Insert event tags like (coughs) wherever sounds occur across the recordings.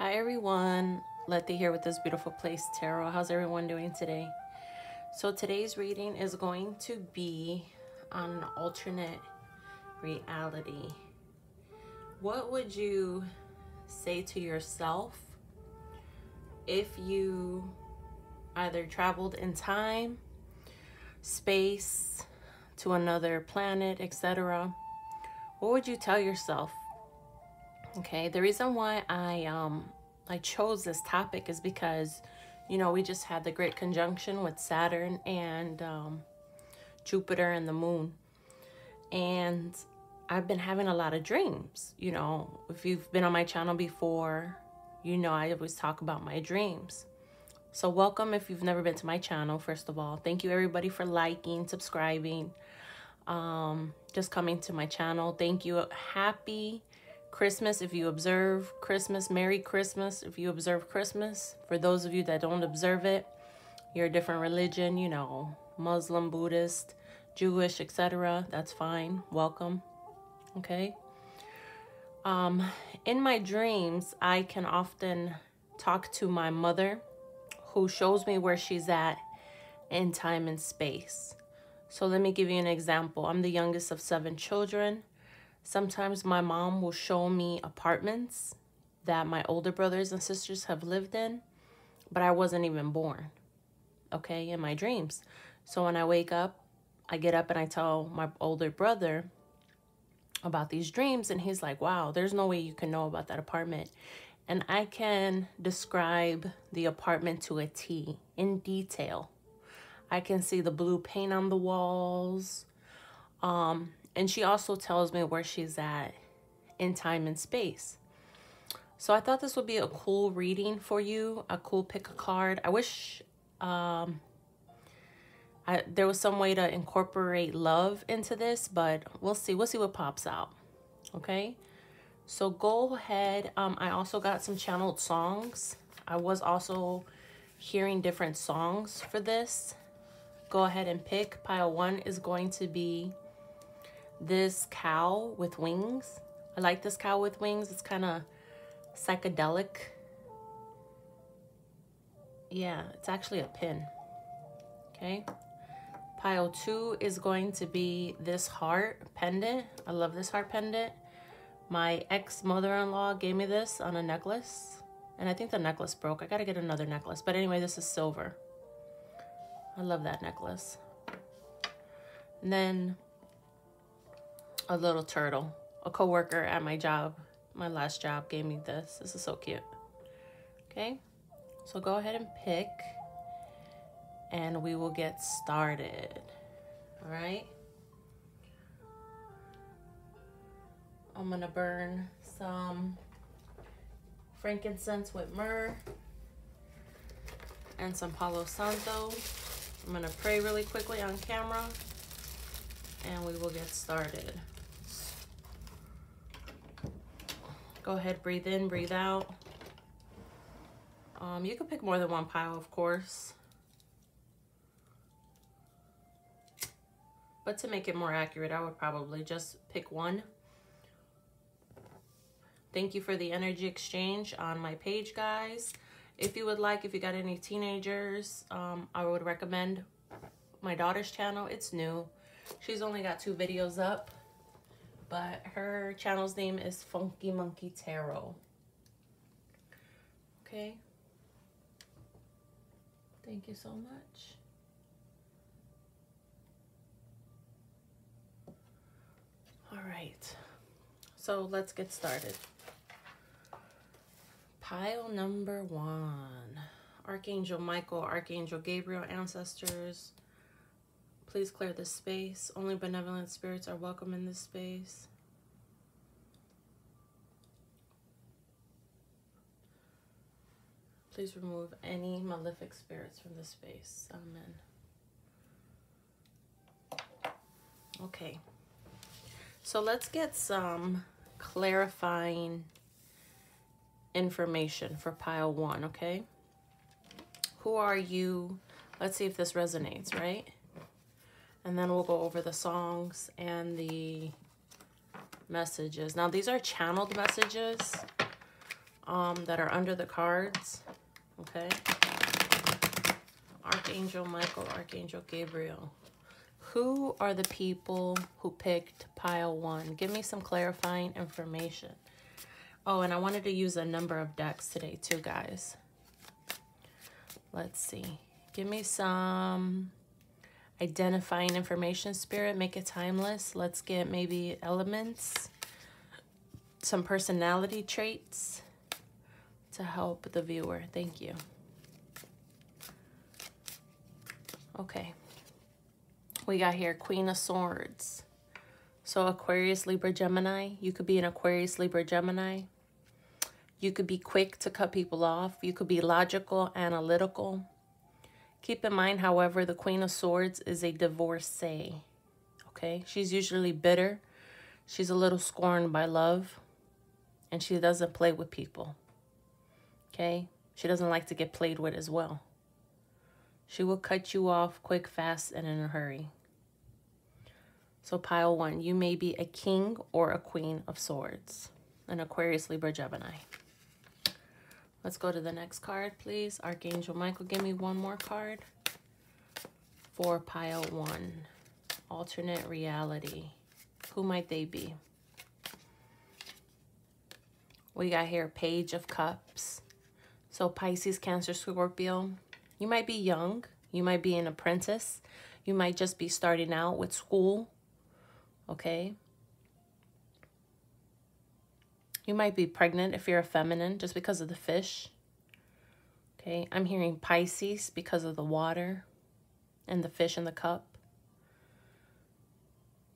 Hi everyone, Letty here with this beautiful place tarot. How's everyone doing today? So today's reading is going to be on an alternate reality. What would you say to yourself if you either traveled in time, space, to another planet, etc.? What would you tell yourself? Okay, the reason why I um I chose this topic is because you know we just had the great conjunction with Saturn and um, Jupiter and the moon, and I've been having a lot of dreams. You know, if you've been on my channel before, you know I always talk about my dreams. So welcome if you've never been to my channel, first of all. Thank you everybody for liking, subscribing, um, just coming to my channel. Thank you. Happy Christmas if you observe Christmas. Merry Christmas if you observe Christmas. For those of you that don't observe it, you're a different religion, you know, Muslim, Buddhist, Jewish, etc. That's fine. Welcome. Okay. Um, in my dreams, I can often talk to my mother who shows me where she's at in time and space. So let me give you an example. I'm the youngest of seven children. Sometimes my mom will show me apartments that my older brothers and sisters have lived in, but I wasn't even born, okay, in my dreams. So when I wake up, I get up and I tell my older brother about these dreams, and he's like, wow, there's no way you can know about that apartment. And I can describe the apartment to a T in detail. I can see the blue paint on the walls. Um, and she also tells me where she's at in time and space. So I thought this would be a cool reading for you, a cool pick a card. I wish um, I, there was some way to incorporate love into this, but we'll see. We'll see what pops out. Okay. So go ahead. Um, I also got some channeled songs. I was also hearing different songs for this. Go ahead and pick. Pile one is going to be this cow with wings. I like this cow with wings. It's kind of psychedelic. Yeah, it's actually a pin. Okay. Pile two is going to be this heart pendant. I love this heart pendant. My ex-mother-in-law gave me this on a necklace. And I think the necklace broke. I got to get another necklace. But anyway, this is silver. I love that necklace. And then a little turtle. A coworker at my job, my last job, gave me this. This is so cute. Okay, so go ahead and pick and we will get started. All right. I'm gonna burn some frankincense with myrrh and some Palo Santo. I'm gonna pray really quickly on camera and we will get started. Go ahead, breathe in, breathe out. Um, you can pick more than one pile, of course. But to make it more accurate, I would probably just pick one. Thank you for the energy exchange on my page, guys. If you would like, if you got any teenagers, um, I would recommend my daughter's channel. It's new. She's only got two videos up but her channel's name is Funky Monkey Tarot. Okay. Thank you so much. All right. So let's get started. Pile number one. Archangel Michael, Archangel Gabriel, ancestors, Please clear this space. Only benevolent spirits are welcome in this space. Please remove any malefic spirits from the space. Amen. Okay. So let's get some clarifying information for pile one, okay? Who are you? Let's see if this resonates, right? And then we'll go over the songs and the messages. Now, these are channeled messages. um, that are under the cards. Okay. Archangel Michael, Archangel Gabriel. Who are the people who picked pile one? Give me some clarifying information. Oh, and I wanted to use a number of decks today too, guys. Let's see. Give me some identifying information, Spirit. Make it timeless. Let's get maybe elements, some personality traits to help the viewer. Thank you. Okay. We got here Queen of Swords. So Aquarius, Libra, Gemini. You could be an Aquarius, Libra, Gemini. You could be quick to cut people off. You could be logical, analytical. Keep in mind, however, the Queen of Swords is a divorcee. Okay? She's usually bitter. She's a little scorned by love. And she doesn't play with people. Okay? She doesn't like to get played with as well. She will cut you off quick, fast, and in a hurry. So pile one, you may be a king or a queen of swords. An Aquarius, Libra, Gemini. Let's go to the next card, please. Archangel Michael, give me one more card for pile one. Alternate reality. Who might they be? We got here Page of Cups. So Pisces, Cancer, Scorpio. You might be young. You might be an apprentice. You might just be starting out with school. Okay. You might be pregnant if you're a feminine just because of the fish. Okay, I'm hearing Pisces because of the water and the fish in the cup.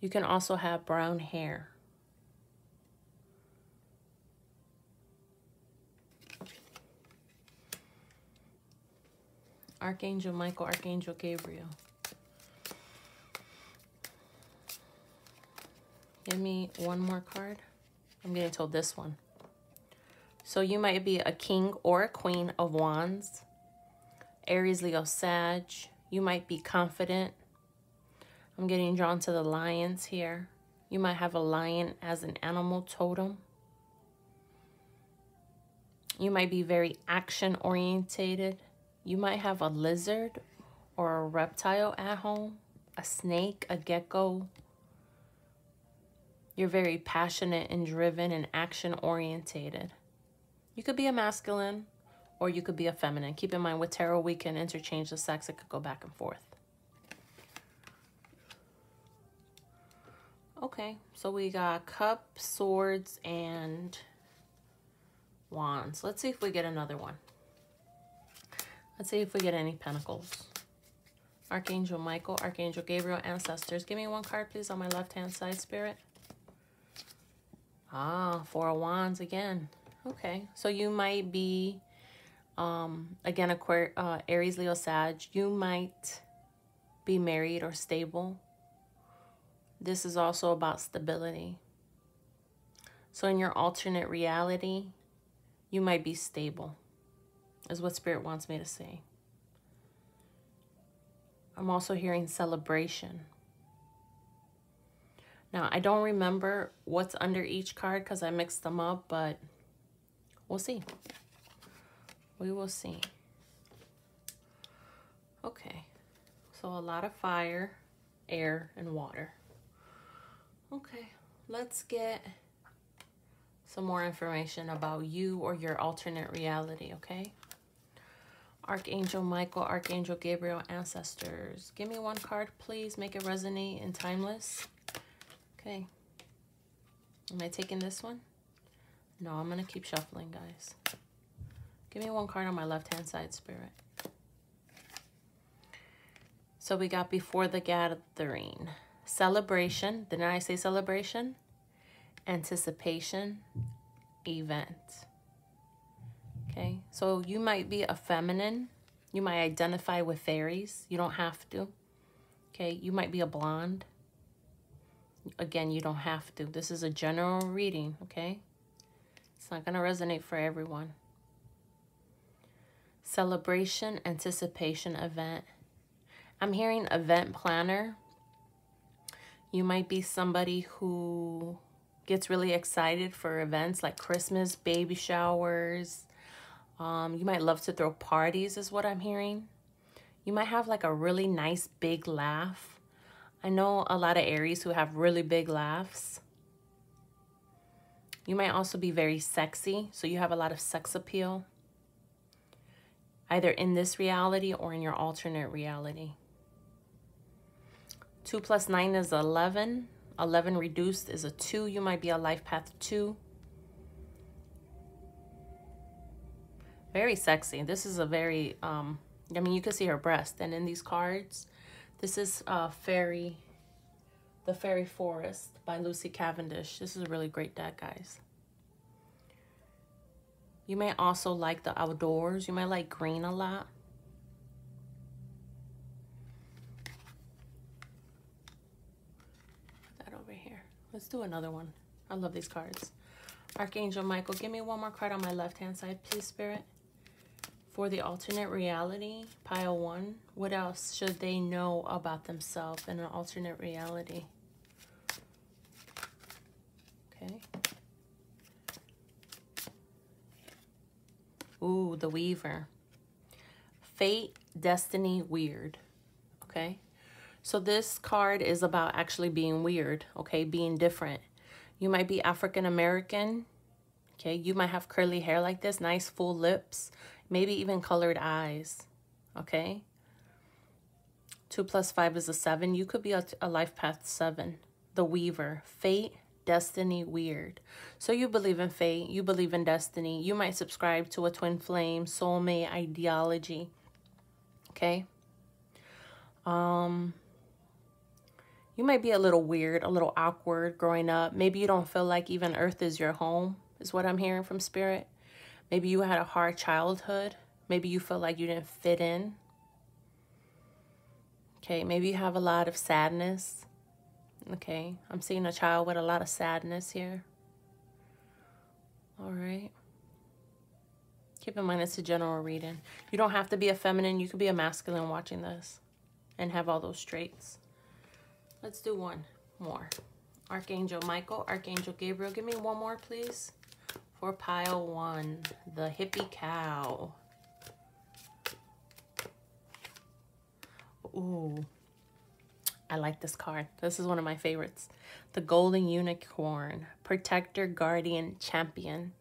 You can also have brown hair. Archangel Michael, Archangel Gabriel. Give me one more card. I'm getting told this one. So you might be a king or a queen of wands. Aries, Leo, Sag. You might be confident. I'm getting drawn to the lions here. You might have a lion as an animal totem. You might be very action orientated. You might have a lizard or a reptile at home, a snake, a gecko, you're very passionate and driven and action orientated. You could be a masculine or you could be a feminine. Keep in mind with tarot, we can interchange the sex. It could go back and forth. Okay, so we got cup, swords, and wands. Let's see if we get another one. Let's see if we get any pentacles. Archangel Michael, Archangel Gabriel, ancestors. Give me one card, please, on my left-hand side, Spirit. Ah, Four of Wands again. Okay, so you might be, um, again, Aquarius, uh, Aries, Leo, Sag. You might be married or stable. This is also about stability. So in your alternate reality, you might be stable, is what Spirit wants me to say. I'm also hearing celebration. Now, I don't remember what's under each card because I mixed them up, but we'll see. We will see. Okay, so a lot of fire, air, and water. Okay, let's get some more information about you or your alternate reality, okay? Archangel Michael, Archangel Gabriel, ancestors. Give me one card, please. Make it resonate and timeless. Okay. Am I taking this one? No, I'm going to keep shuffling, guys. Give me one card on my left-hand side, Spirit. So we got before the gathering. Celebration. Didn't I say celebration? Anticipation. Event. Okay. So you might be a feminine. You might identify with fairies. You don't have to. Okay. You might be a blonde. Again, you don't have to. This is a general reading, okay? It's not going to resonate for everyone. Celebration, anticipation, event. I'm hearing event planner. You might be somebody who gets really excited for events like Christmas, baby showers. Um, you might love to throw parties is what I'm hearing. You might have like a really nice big laugh. I know a lot of Aries who have really big laughs. You might also be very sexy, so you have a lot of sex appeal, either in this reality or in your alternate reality. 2 plus 9 is 11. 11 reduced is a 2. You might be a life path 2. Very sexy. This is a very, um, I mean, you can see her breast. And in these cards, this is uh, Fairy, The Fairy Forest by Lucy Cavendish. This is a really great deck, guys. You may also like the outdoors. You might like green a lot. That over here. Let's do another one. I love these cards. Archangel Michael, give me one more card on my left-hand side, please, Spirit. For the alternate reality, pile one, what else should they know about themselves in an alternate reality? Okay. Ooh, the Weaver. Fate, Destiny, Weird. Okay. So this card is about actually being weird, okay, being different. You might be African American, okay? You might have curly hair like this, nice full lips, maybe even colored eyes, okay? Two plus five is a seven. You could be a, a life path seven. The Weaver, fate, destiny, weird. So you believe in fate, you believe in destiny. You might subscribe to a twin flame, soulmate ideology, okay? Um, you might be a little weird, a little awkward growing up. Maybe you don't feel like even Earth is your home, is what I'm hearing from Spirit. Maybe you had a hard childhood. Maybe you feel like you didn't fit in. Okay, maybe you have a lot of sadness. Okay, I'm seeing a child with a lot of sadness here. All right. Keep in mind it's a general reading. You don't have to be a feminine. You could be a masculine watching this and have all those traits. Let's do one more. Archangel Michael, Archangel Gabriel. Give me one more, please. For pile one, the hippie cow. Ooh, I like this card. This is one of my favorites. The Golden Unicorn, Protector, Guardian, Champion.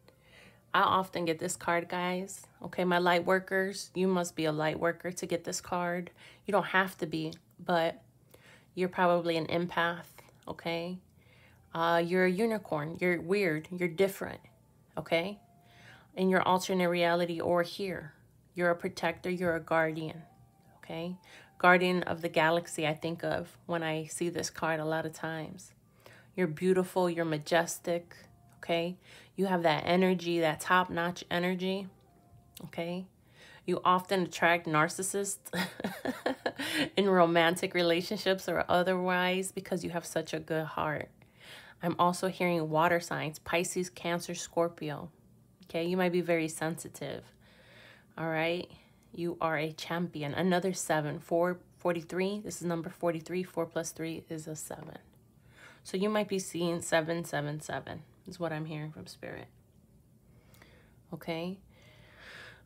I often get this card, guys. Okay, my light workers, you must be a light worker to get this card. You don't have to be, but you're probably an empath, okay? Uh, you're a unicorn. You're weird. You're different, okay? In your alternate reality or here, you're a protector. You're a guardian, okay? Guardian of the galaxy, I think of when I see this card a lot of times. You're beautiful. You're majestic, okay? You have that energy, that top-notch energy, okay? You often attract narcissists (laughs) in romantic relationships or otherwise because you have such a good heart. I'm also hearing water signs, Pisces, Cancer, Scorpio. Okay, you might be very sensitive. All right, you are a champion. Another seven, four, 43. This is number 43. Four plus three is a seven. So you might be seeing 777 is what I'm hearing from spirit. Okay.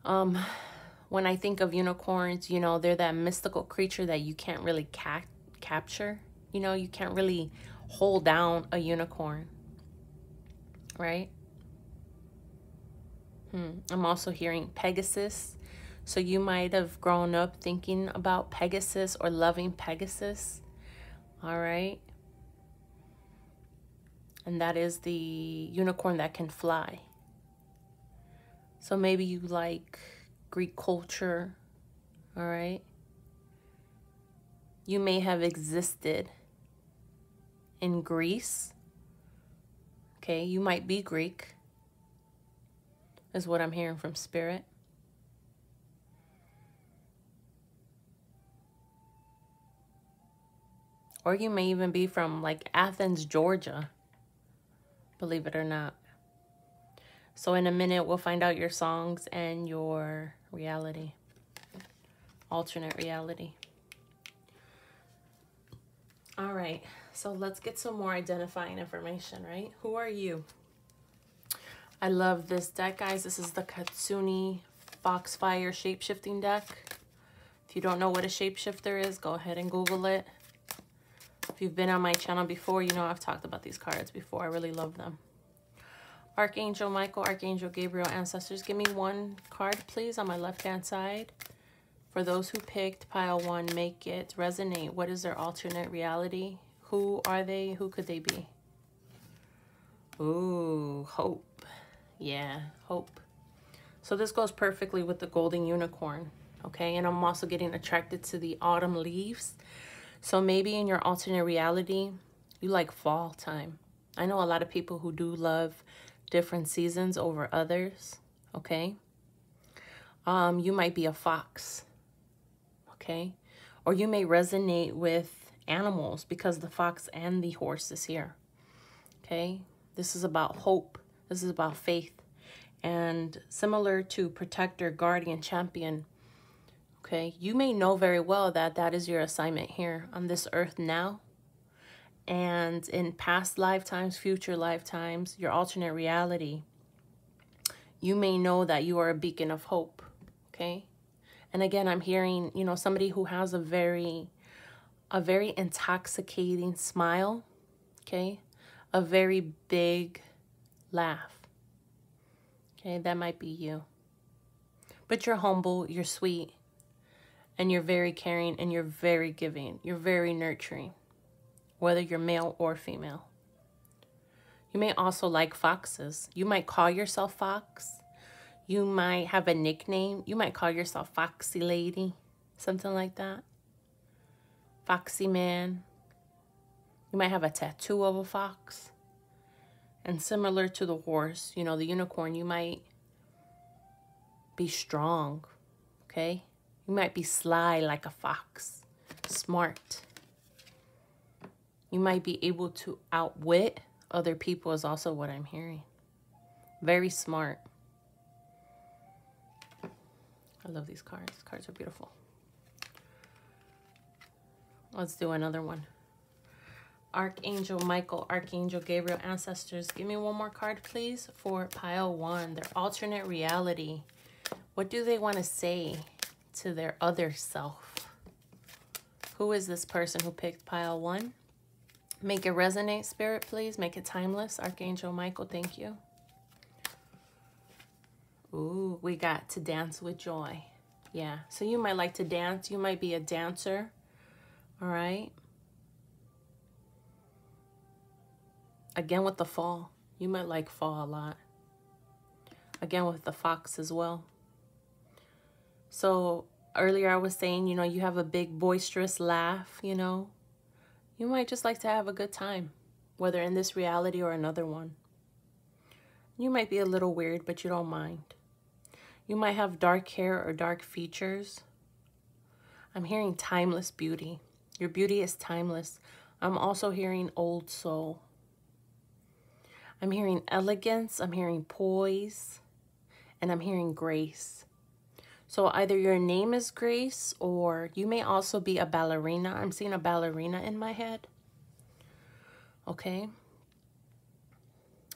Um, when I think of unicorns, you know, they're that mystical creature that you can't really ca capture. You know, you can't really hold down a unicorn, right? Hmm. I'm also hearing Pegasus. So you might have grown up thinking about Pegasus or loving Pegasus. All right. And that is the unicorn that can fly. So maybe you like Greek culture, all right? You may have existed in Greece. Okay, you might be Greek, is what I'm hearing from Spirit. Or you may even be from like Athens, Georgia, believe it or not. So in a minute, we'll find out your songs and your reality, alternate reality. All right, so let's get some more identifying information, right? Who are you? I love this deck, guys. This is the Kitsune Foxfire Shapeshifting deck. If you don't know what a shapeshifter is, go ahead and Google it. If you've been on my channel before, you know I've talked about these cards before. I really love them. Archangel Michael, Archangel Gabriel, Ancestors. Give me one card, please, on my left-hand side. For those who picked pile one, make it resonate. What is their alternate reality? Who are they? Who could they be? Ooh, hope. Yeah, hope. So this goes perfectly with the golden unicorn, okay? And I'm also getting attracted to the autumn leaves. So maybe in your alternate reality, you like fall time. I know a lot of people who do love different seasons over others, okay? Um, you might be a fox, okay? Or you may resonate with animals because the fox and the horse is here, okay? This is about hope. This is about faith. And similar to protector, guardian, champion, okay, you may know very well that that is your assignment here on this earth now. And in past lifetimes, future lifetimes, your alternate reality, you may know that you are a beacon of hope, okay? And again, I'm hearing, you know, somebody who has a very, a very intoxicating smile, okay? A very big laugh Okay, that might be you. But you're humble, you're sweet, and you're very caring and you're very giving. You're very nurturing, whether you're male or female. You may also like foxes. You might call yourself Fox. You might have a nickname. You might call yourself Foxy Lady, something like that. Foxy Man. You might have a tattoo of a fox. And similar to the horse, you know, the unicorn, you might be strong, okay? You might be sly like a fox, smart. You might be able to outwit other people is also what I'm hearing. Very smart. I love these cards. Cards are beautiful. Let's do another one. Archangel Michael, Archangel Gabriel, Ancestors. Give me one more card, please, for pile one. Their alternate reality. What do they want to say to their other self? Who is this person who picked pile one? Make it resonate, Spirit, please. Make it timeless. Archangel Michael, thank you. Ooh, we got to dance with joy. Yeah, so you might like to dance. You might be a dancer. All right. Again with the fall. You might like fall a lot. Again with the fox as well. So earlier I was saying, you know, you have a big boisterous laugh, you know. You might just like to have a good time, whether in this reality or another one. You might be a little weird, but you don't mind. You might have dark hair or dark features. I'm hearing timeless beauty. Your beauty is timeless. I'm also hearing old soul. I'm hearing elegance, I'm hearing poise, and I'm hearing grace. So either your name is Grace or you may also be a ballerina. I'm seeing a ballerina in my head. Okay.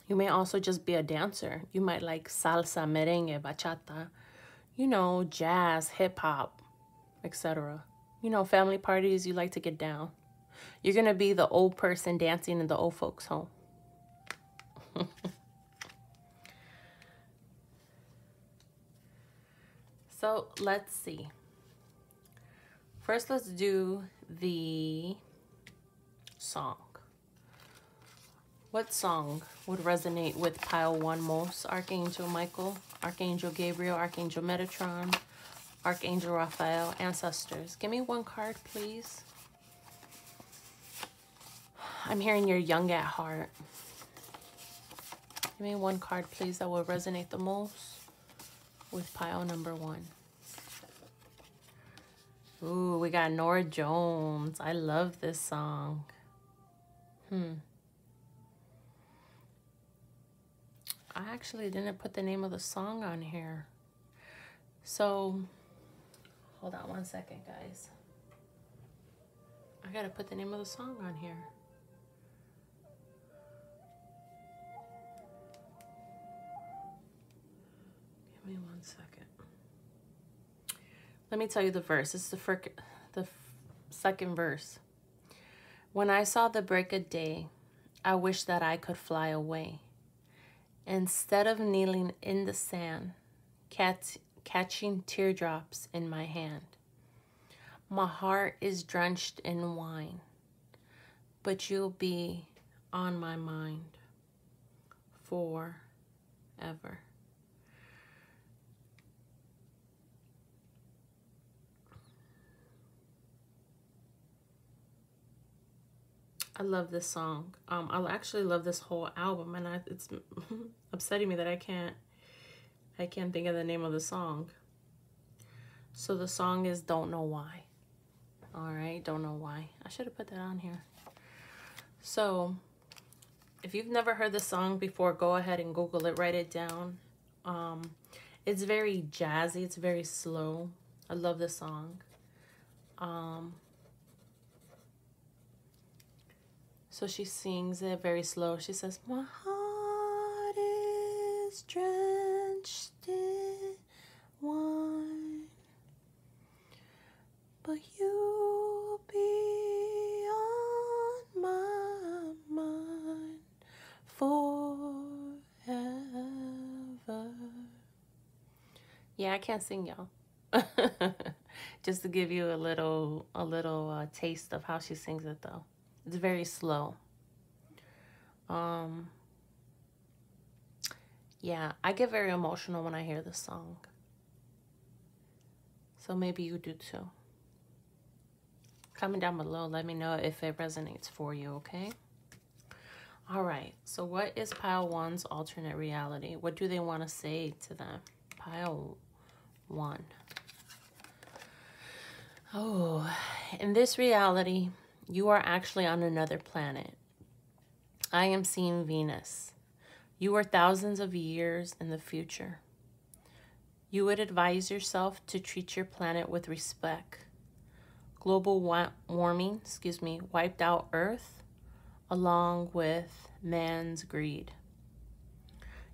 You may also just be a dancer. You might like salsa, merengue, bachata, you know, jazz, hip hop, etc. You know, family parties, you like to get down. You're going to be the old person dancing in the old folks' home. (laughs) so let's see. First, let's do the song. What song would resonate with pile one most? Archangel Michael, Archangel Gabriel, Archangel Metatron, Archangel Raphael, Ancestors. Give me one card, please. I'm hearing you're young at heart. Give me one card, please, that will resonate the most with pile number one. Ooh, we got Norah Jones. I love this song. Hmm. I actually didn't put the name of the song on here. So, hold on one second, guys. I gotta put the name of the song on here. Give me one second. Let me tell you the verse. This is the, fir- the second verse. When I saw the break of day, I wish that I could fly away. Instead of kneeling in the sand, cat- catching teardrops in my hand. My heart is drenched in wine, but you'll be on my mind forever. I love this song. Um, I actually love this whole album, and I, it's (laughs) upsetting me that I can't, I can't think of the name of the song. So the song is "Don't Know Why." All right, don't know why. I should have put that on here. So, if you've never heard the song before, go ahead and Google it. Write it down. Um, it's very jazzy. It's very slow. I love the song. Um, So she sings it very slow. She says, My heart is wine, but you'll be on my mind forever. Yeah, I can't sing, y'all. (laughs) Just to give you a little, a little uh, taste of how she sings it, though. It's very slow. Um, yeah, I get very emotional when I hear this song. So maybe you do too. Comment down below, let me know if it resonates for you, okay? All right, so what is pile one's alternate reality? What do they want to say to them? Pile one. Oh, in this reality, you are actually on another planet. I am seeing Venus. You are thousands of years in the future. You would advise yourself to treat your planet with respect. Global wa- warming, excuse me, wiped out Earth along with man's greed.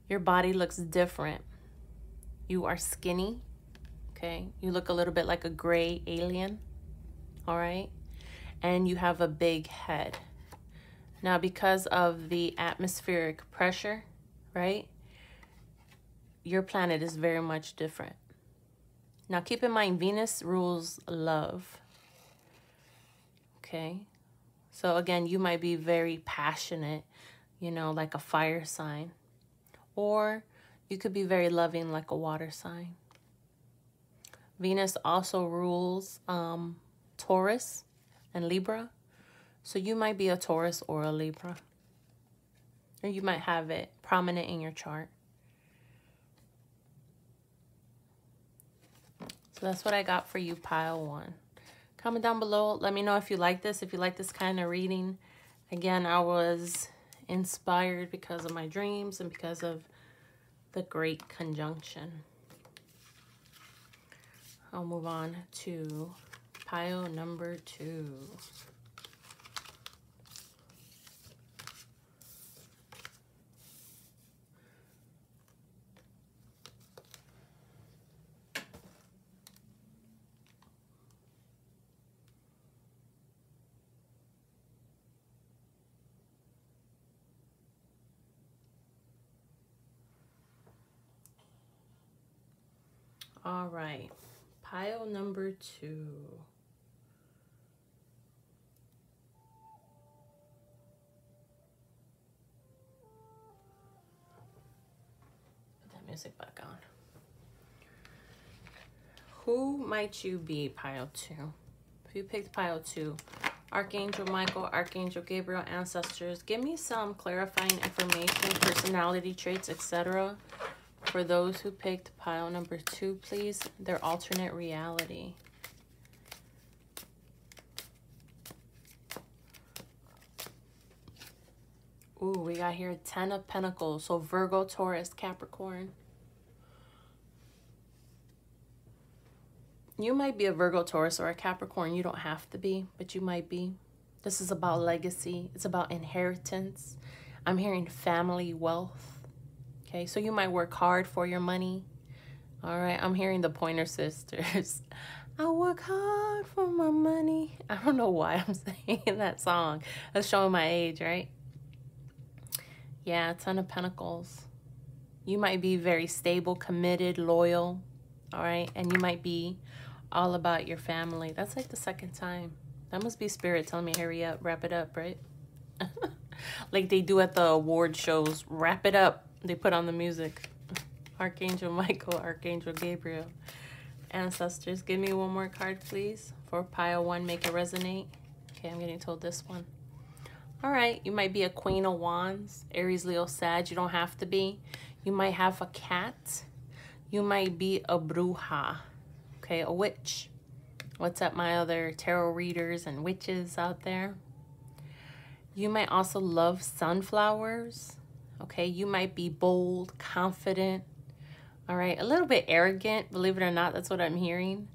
Your body looks different. You are skinny, okay? You look a little bit like a gray alien, all right? and you have a big head. Now, because of the atmospheric pressure, right, your planet is very much different. Now, keep in mind, Venus rules love. Okay. So, again, you might be very passionate, you know, like a fire sign. Or you could be very loving, like a water sign. Venus also rules um, Taurus and Libra. So you might be a Taurus or a Libra. Or you might have it prominent in your chart. So that's what I got for you, pile one. Comment down below. Let me know if you like this, if you like this kind of reading. Again, I was inspired because of my dreams and because of the great conjunction. I'll move on to pile number two. All right, pile number two. music back on. Who might you be, pile two? You picked pile two, Archangel Michael, Archangel Gabriel, ancestors, give me some clarifying information, personality traits, etc. For those who picked pile number two, please, their alternate reality. Ooh, we got here Ten of Pentacles. So Virgo, Taurus, Capricorn. You might be a Virgo, Taurus, or a Capricorn. You don't have to be, but you might be. This is about legacy. It's about inheritance. I'm hearing family wealth. Okay, so you might work hard for your money. All right, I'm hearing the Pointer Sisters. (laughs) I work hard for my money. I don't know why I'm (laughs) singing that song. That's showing my age, right? Yeah, Ten of Pentacles. You might be very stable, committed, loyal, all right? And you might be all about your family. That's like the second time. That must be spirit telling me, hurry up, wrap it up, right? (laughs) like they do at the award shows. Wrap it up. They put on the music. Archangel Michael, Archangel Gabriel. Ancestors, give me one more card, please. For pile one, make it resonate. Okay, I'm getting told this one. All right, you might be a Queen of Wands, Aries, Leo, Sag. You don't have to be. You might have a cat. You might be a bruja, okay, a witch. What's up, my other tarot readers and witches out there? You might also love sunflowers, okay? You might be bold, confident, all right? A little bit arrogant, believe it or not, that's what I'm hearing.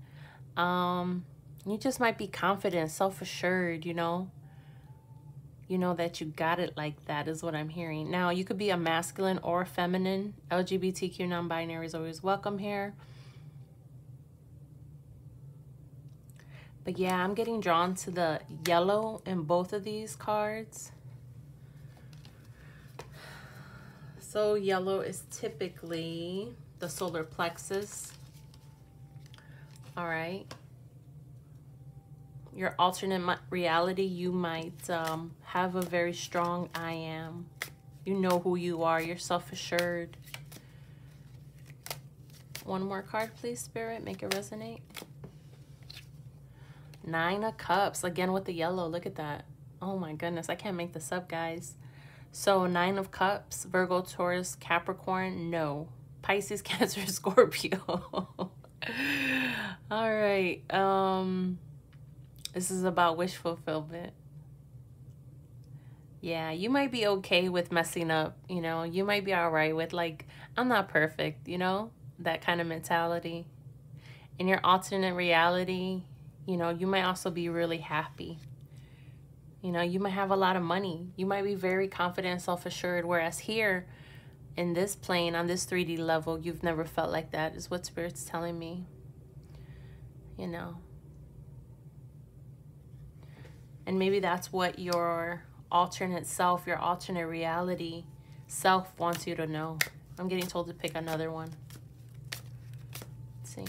Um, you just might be confident, self-assured, you know? you know that you got it like that is what I'm hearing. Now, you could be a masculine or feminine. LGBTQ non-binary is always welcome here. But yeah, I'm getting drawn to the yellow in both of these cards. So yellow is typically the solar plexus. All right your alternate reality, you might um, have a very strong I am. You know who you are. You're self-assured. One more card, please, Spirit. Make it resonate. Nine of Cups. Again with the yellow. Look at that. Oh my goodness. I can't make this up, guys. So Nine of Cups, Virgo, Taurus, Capricorn. No. Pisces, (laughs) Cancer, Scorpio. (laughs) All right. Um... This is about wish fulfillment. Yeah, you might be okay with messing up, you know. You might be all right with, like, I'm not perfect, you know, that kind of mentality. In your alternate reality, you know, you might also be really happy. You know, you might have a lot of money. You might be very confident and self assured. Whereas here, in this plane, on this 3D level, you've never felt like that, is what Spirit's telling me. You know. And maybe that's what your alternate self, your alternate reality self wants you to know. I'm getting told to pick another one. Let's see.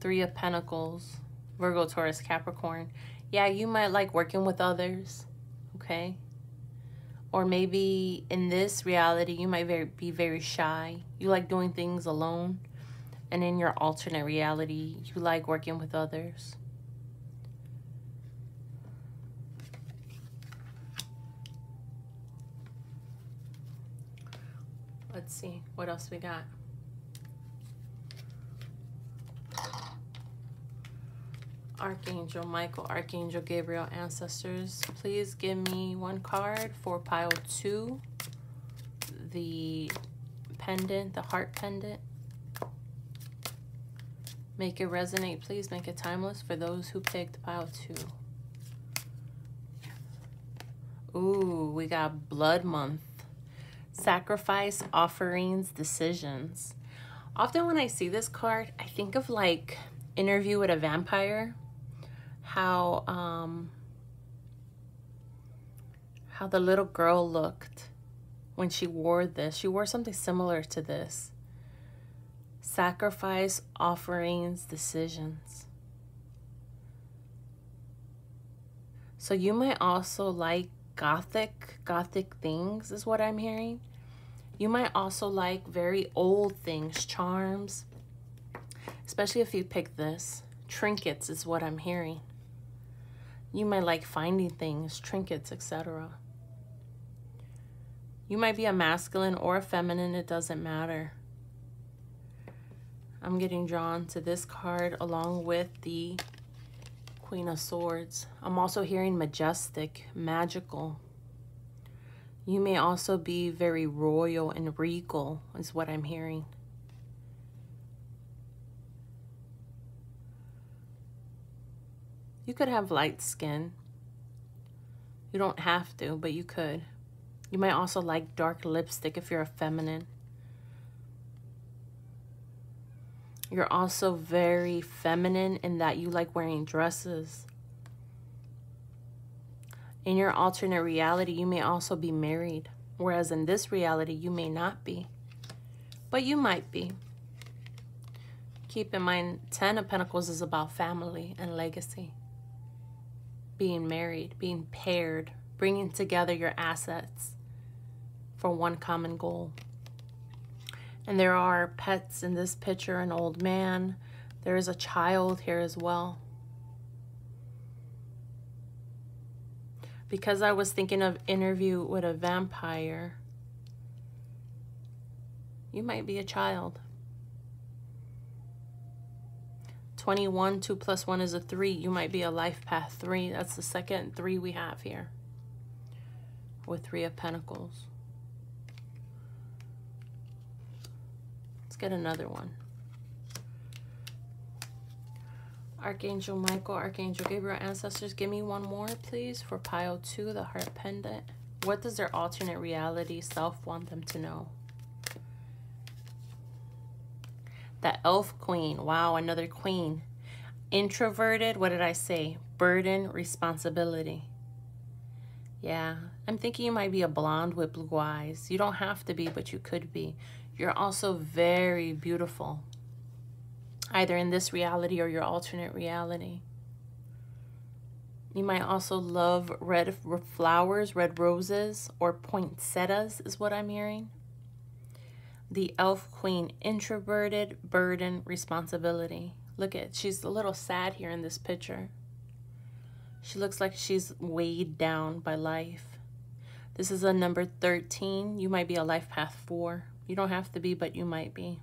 Three of Pentacles, Virgo, Taurus, Capricorn. Yeah, you might like working with others, okay? Or maybe in this reality, you might very, be very shy. You like doing things alone. And in your alternate reality, you like working with others. Let's see, what else we got? Archangel Michael, Archangel Gabriel, ancestors, please give me one card for pile two. The pendant, the heart pendant. Make it resonate, please. Make it timeless for those who picked pile two. Ooh, we got Blood Moon sacrifice, offerings, decisions. Often when I see this card, I think of like interview with a vampire, how um how the little girl looked when she wore this. She wore something similar to this. Sacrifice, offerings, decisions. So you might also like gothic, gothic things is what I'm hearing. You might also like very old things, charms, especially if you pick this. Trinkets is what I'm hearing. You might like finding things, trinkets, etc. You might be a masculine or a feminine, it doesn't matter. I'm getting drawn to this card along with the Queen of Swords. I'm also hearing majestic, magical, you may also be very royal and regal, is what I'm hearing. You could have light skin. You don't have to, but you could. You might also like dark lipstick if you're a feminine. You're also very feminine in that you like wearing dresses. In your alternate reality, you may also be married, whereas in this reality, you may not be. But you might be. Keep in mind, Ten of Pentacles is about family and legacy. Being married, being paired, bringing together your assets for one common goal. And there are pets in this picture, an old man. There is a child here as well. Because I was thinking of interview with a vampire, you might be a child. 21, 2 plus 1 is a 3. You might be a life path 3. That's the second 3 we have here with 3 of Pentacles. Let's get another one. Archangel Michael, Archangel Gabriel, ancestors, give me one more, please, for pile two, the heart pendant. What does their alternate reality self want them to know? The elf queen. Wow, another queen. Introverted, what did I say? Burden, responsibility. Yeah, I'm thinking you might be a blonde with blue eyes. You don't have to be, but you could be. You're also very beautiful, either in this reality or your alternate reality. You might also love red flowers, red roses, or poinsettias is what I'm hearing. The elf queen, introverted, burden, responsibility. Look at, she's a little sad here in this picture. She looks like she's weighed down by life. This is a number 13. You might be a life path 4. You don't have to be, but you might be.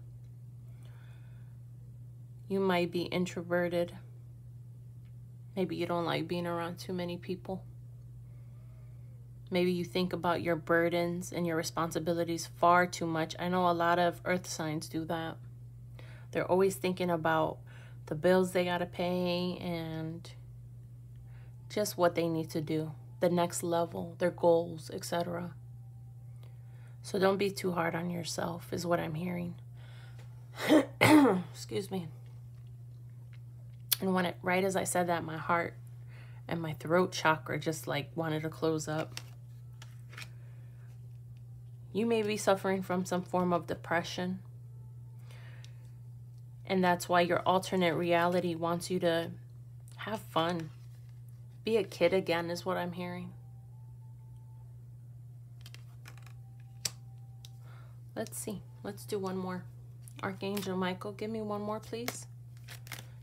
You might be introverted. Maybe you don't like being around too many people. Maybe you think about your burdens and your responsibilities far too much. I know a lot of earth signs do that. They're always thinking about the bills they got to pay and just what they need to do, the next level, their goals, etc. So don't be too hard on yourself, is what I'm hearing. (coughs) Excuse me. And when it, right as I said that, my heart and my throat chakra just like wanted to close up. You may be suffering from some form of depression. And that's why your alternate reality wants you to have fun. Be a kid again, is what I'm hearing. Let's see. Let's do one more. Archangel Michael, give me one more, please.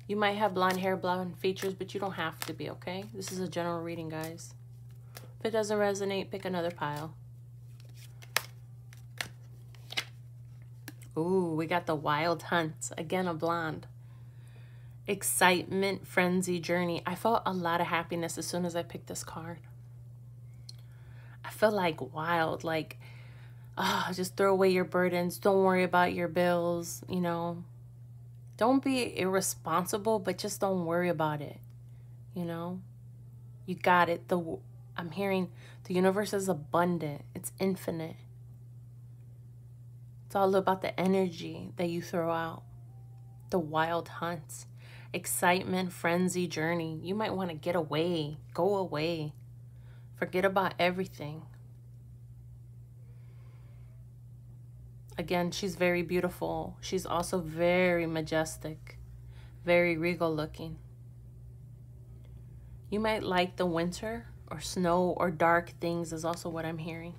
You might have blonde hair, blonde features, but you don't have to be, okay? This is a general reading, guys. If it doesn't resonate, pick another pile. Ooh, we got the Wild Hunt. Again, a blonde. Excitement, frenzy, journey. I felt a lot of happiness as soon as I picked this card. I felt like wild, like oh, just throw away your burdens. Don't worry about your bills, you know. Don't be irresponsible, but just don't worry about it. You know? You got it. The I'm hearing the universe is abundant. It's infinite. It's all about the energy that you throw out. The wild hunts, excitement, frenzy, journey. You might want to get away, go away. Forget about everything. Again, she's very beautiful. She's also very majestic, very regal looking. You might like the winter or snow or dark things is also what I'm hearing.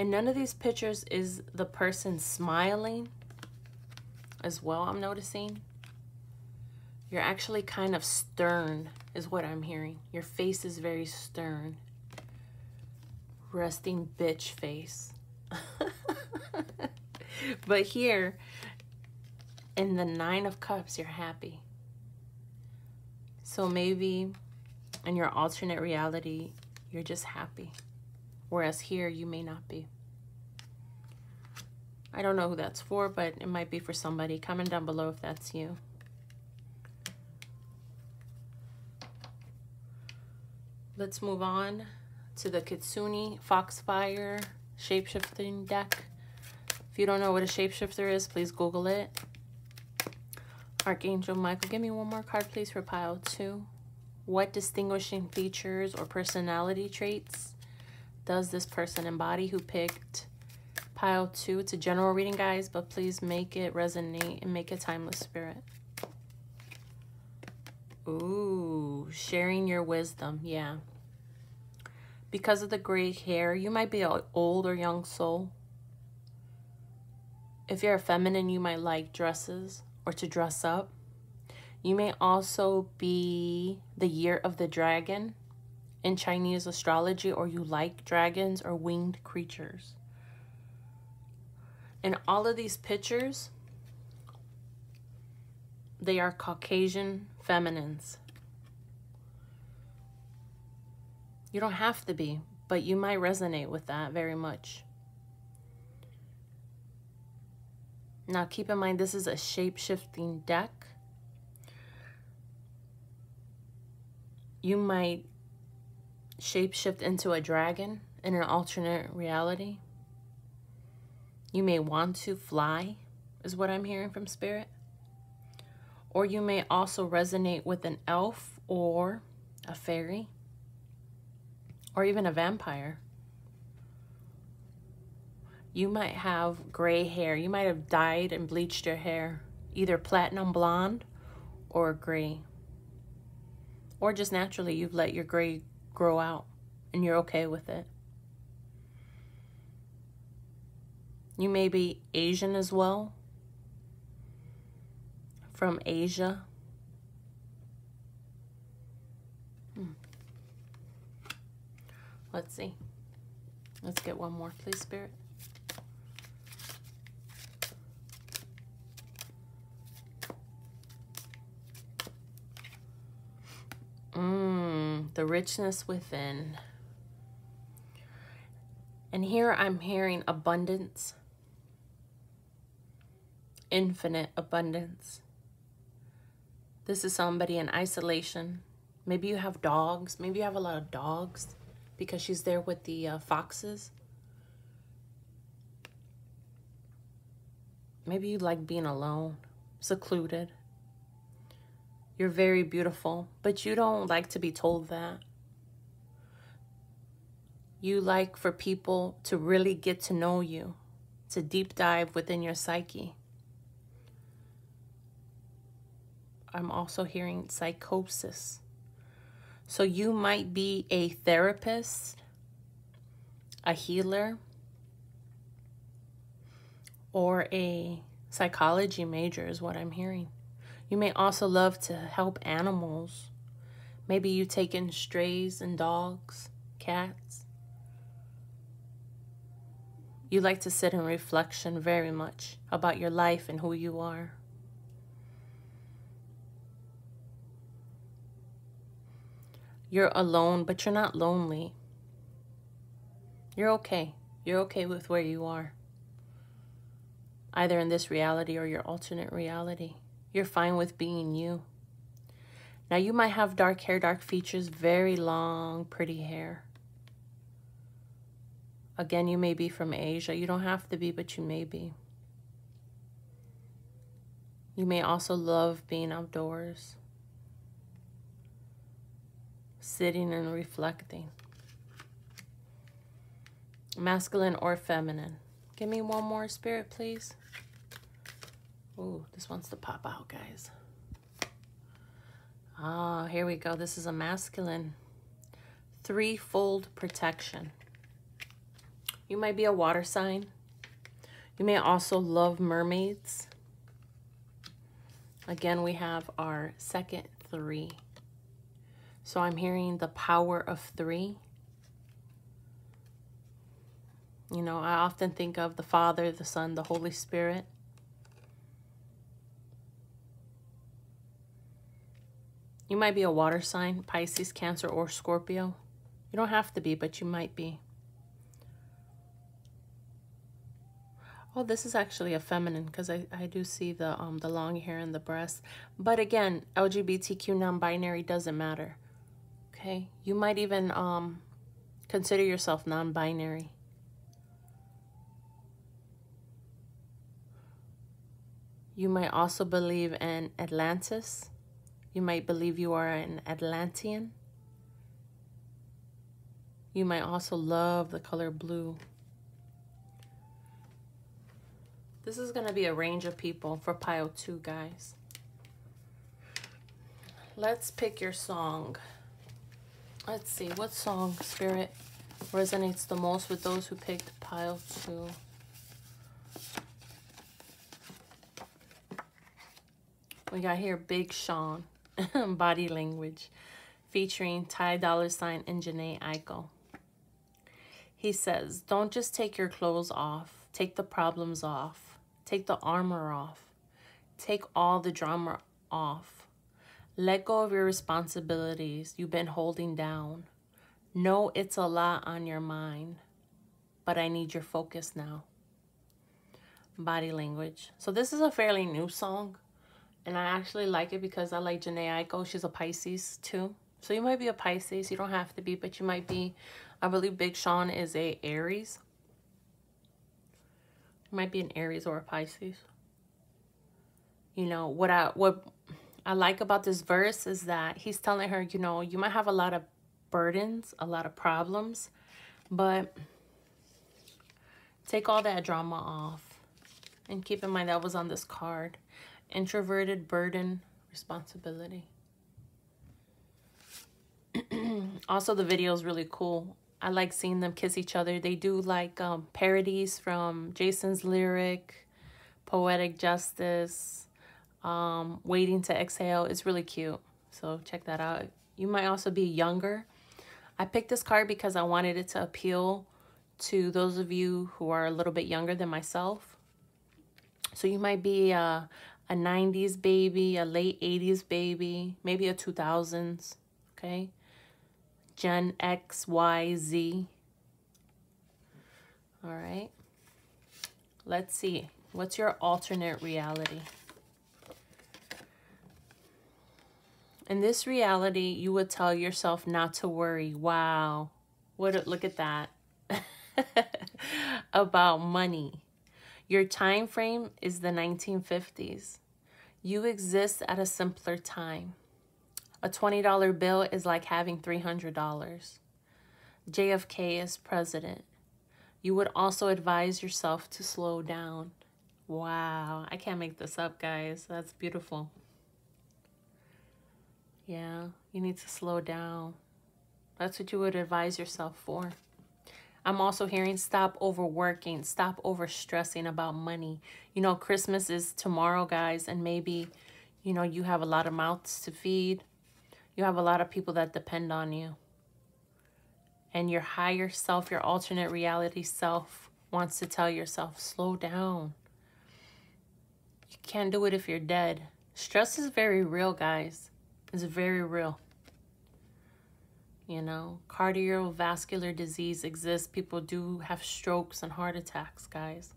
And none of these pictures is the person smiling as well, I'm noticing. You're actually kind of stern is what I'm hearing. Your face is very stern resting bitch face. (laughs) but here, in the Nine of Cups, you're happy. So maybe in your alternate reality, you're just happy. Whereas here, you may not be. I don't know who that's for, but it might be for somebody. Comment down below if that's you. Let's move on to the Kitsune Foxfire Shapeshifting deck. If you don't know what a shapeshifter is, please Google it. Archangel Michael, give me one more card, please, for pile two. What distinguishing features or personality traits does this person embody who picked pile two? It's a general reading, guys, but please make it resonate and make it timeless spirit. Ooh, sharing your wisdom. Yeah. Because of the gray hair, you might be an old or young soul. If you're a feminine, you might like dresses or to dress up. You may also be the year of the dragon in Chinese astrology, or you like dragons or winged creatures. In all of these pictures, they are Caucasian feminines. You don't have to be, but you might resonate with that very much. Now, keep in mind, this is a shape-shifting deck. You might shapeshift into a dragon in an alternate reality. You may want to fly, is what I'm hearing from Spirit. Or you may also resonate with an elf or a fairy or even a vampire. You might have gray hair. You might have dyed and bleached your hair, either platinum blonde or gray. Or just naturally, you've let your gray grow out and you're okay with it. You may be Asian as well, from Asia. Hmm. Let's see. Let's get one more, please, Spirit. Mmm, the richness within. And here I'm hearing abundance, infinite abundance. This is somebody in isolation. Maybe you have dogs. Maybe you have a lot of dogs because she's there with the uh, foxes. Maybe you like being alone, secluded. You're very beautiful, but you don't like to be told that. You like for people to really get to know you, to deep dive within your psyche. I'm also hearing psychosis. So you might be a therapist, a healer, or a psychology major is what I'm hearing. You may also love to help animals. Maybe you take in strays and dogs, cats. You like to sit in reflection very much about your life and who you are. You're alone, but you're not lonely. You're okay. You're okay with where you are. Either in this reality or your alternate reality. You're fine with being you. Now, you might have dark hair, dark features, very long, pretty hair. Again, you may be from Asia. You don't have to be, but you may be. You may also love being outdoors, sitting and reflecting. Masculine or feminine. Give me one more spirit, please. Ooh, this wants to pop out, guys. Ah, here we go. This is a masculine threefold protection. You might be a water sign. You may also love mermaids. Again, we have our second three. So I'm hearing the power of three. You know, I often think of the Father, the Son, the Holy Spirit. You might be a water sign, Pisces, Cancer, or Scorpio. You don't have to be, but you might be. Oh, this is actually a feminine because I, I do see the um the long hair and the breasts. But again, LGBTQ non-binary doesn't matter. Okay? You might even um consider yourself non-binary. You might also believe in Atlantis. You might believe you are an Atlantean. You might also love the color blue. This is going to be a range of people for pile two, guys. Let's pick your song. Let's see, what song, Spirit, resonates the most with those who picked pile two? We got here Big Sean, (laughs) Body Language, featuring Ty Dolla Sign and Jhené Aiko. He says, don't just take your clothes off. Take the problems off. Take the armor off. Take all the drama off. Let go of your responsibilities you've been holding down. Know it's a lot on your mind, but I need your focus now. Body language. So this is a fairly new song, and I actually like it because I like Jhené Aiko. She's a Pisces too. So you might be a Pisces. You don't have to be, but you might be. I believe Big Sean is a Aries. Might be an Aries or a Pisces. You know, what I what I like about this verse is that he's telling her, you know, you might have a lot of burdens, a lot of problems, but take all that drama off. And keep in mind that was on this card. Introverted, burden, responsibility. (clears throat) also, the video is really cool. I like seeing them kiss each other. They do like um, parodies from Jason's Lyric, Poetic Justice, um, Waiting to Exhale. It's really cute. So check that out. You might also be younger. I picked this card because I wanted it to appeal to those of you who are a little bit younger than myself. So you might be a, a 90s baby, a late 80s baby, maybe a 2000s, okay? Gen X, Y, Z. All right. Let's see. What's your alternate reality? In this reality, you would tell yourself not to worry. Wow. What a, look at that. (laughs) About money. Your time frame is the 1950s. You exist at a simpler time. A $20 bill is like having $300. JFK is president. You would also advise yourself to slow down. Wow, I can't make this up, guys. That's beautiful. Yeah, you need to slow down. That's what you would advise yourself for. I'm also hearing stop overworking, stop overstressing about money. You know, Christmas is tomorrow, guys, and maybe, you know, you have a lot of mouths to feed. You have a lot of people that depend on you. And your higher self, your alternate reality self, wants to tell yourself, slow down. You can't do it if you're dead. Stress is very real, guys. It's very real. You know, cardiovascular disease exists. People do have strokes and heart attacks, guys.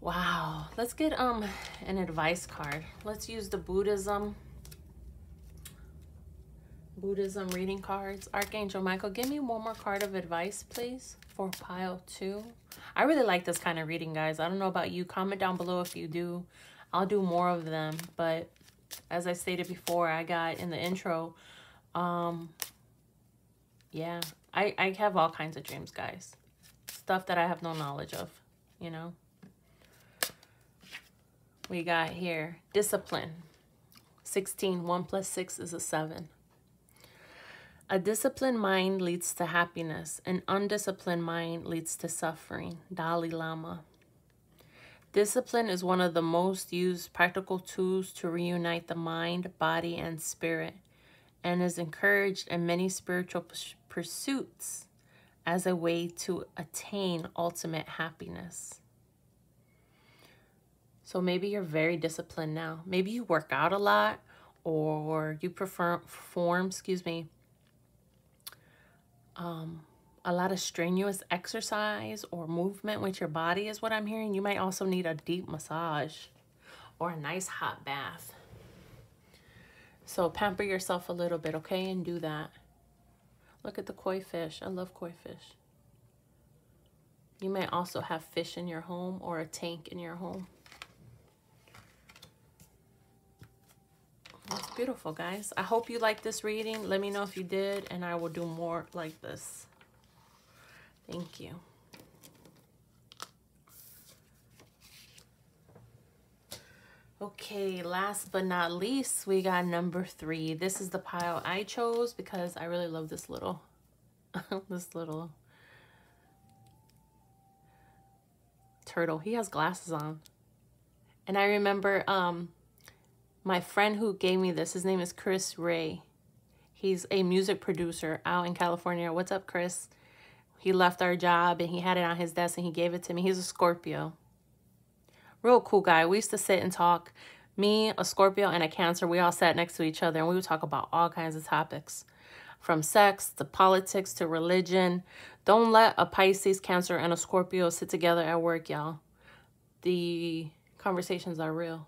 Wow. Let's get um an advice card. Let's use the Buddhism Buddhism reading cards. Archangel Michael, give me one more card of advice, please, for pile two. I really like this kind of reading, guys. I don't know about you. Comment down below if you do. I'll do more of them. But as I stated before, I got in the intro, um, yeah, I, I have all kinds of dreams, guys. Stuff that I have no knowledge of, you know. We got here, discipline. 16, 1 plus 6 is a 7. A disciplined mind leads to happiness. An undisciplined mind leads to suffering. Dalai Lama. Discipline is one of the most used practical tools to reunite the mind, body, and spirit, and is encouraged in many spiritual pursuits as a way to attain ultimate happiness. So maybe you're very disciplined now. Maybe you work out a lot or you perform, perform excuse me, um, a lot of strenuous exercise or movement with your body is what I'm hearing. You might also need a deep massage or a nice hot bath. So pamper yourself a little bit, okay? And do that. Look at the koi fish. I love koi fish. You may also have fish in your home or a tank in your home. That's beautiful, guys. I hope you liked this reading. Let me know if you did, and I will do more like this. Thank you. Okay, last but not least, we got number three. This is the pile I chose because I really love this little, (laughs) this little turtle. He has glasses on. And I remember um, my friend who gave me this, his name is Chris Ray. He's a music producer out in California. What's up, Chris? He left our job and he had it on his desk and he gave it to me. He's a Scorpio. Real cool guy. We used to sit and talk. Me, a Scorpio, and a Cancer, we all sat next to each other and we would talk about all kinds of topics. From sex to politics to religion. Don't let a Pisces, Cancer, and a Scorpio sit together at work, y'all. The conversations are real.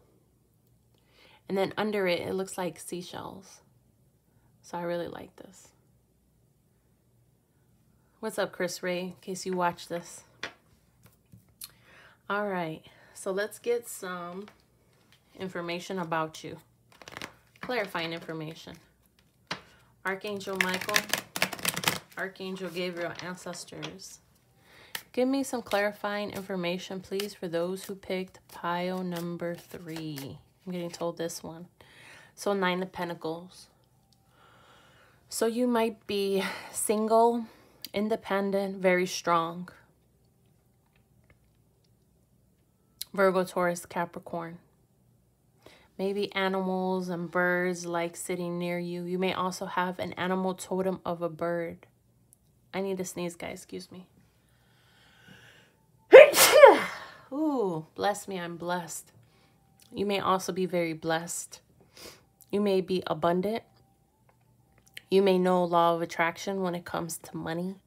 And then under it, it looks like seashells. So I really like this. What's up, Chris Ray, in case you watch this? All right, so let's get some information about you. Clarifying information. Archangel Michael, Archangel Gabriel, ancestors. Give me some clarifying information, please, for those who picked pile number three. I'm getting told this one. So, Nine of Pentacles. So, you might be single independent, very strong. Virgo, Taurus, Capricorn. Maybe animals and birds like sitting near you. You may also have an animal totem of a bird. I need to sneeze, guys. Excuse me. (coughs) Ooh, bless me. I'm blessed. You may also be very blessed. You may be abundant. You may know law of attraction when it comes to money.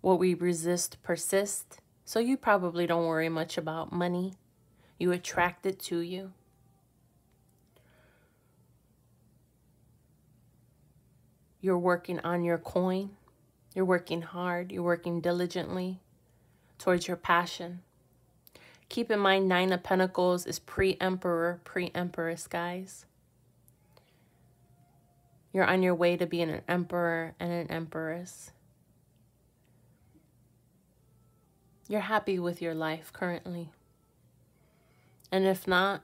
What we resist persists. So you probably don't worry much about money. You attract it to you. You're working on your coin. You're working hard. You're working diligently towards your passion. Keep in mind, Nine of Pentacles is pre-emperor, pre-empress, guys. You're on your way to being an emperor and an empress. You're happy with your life currently. And if not,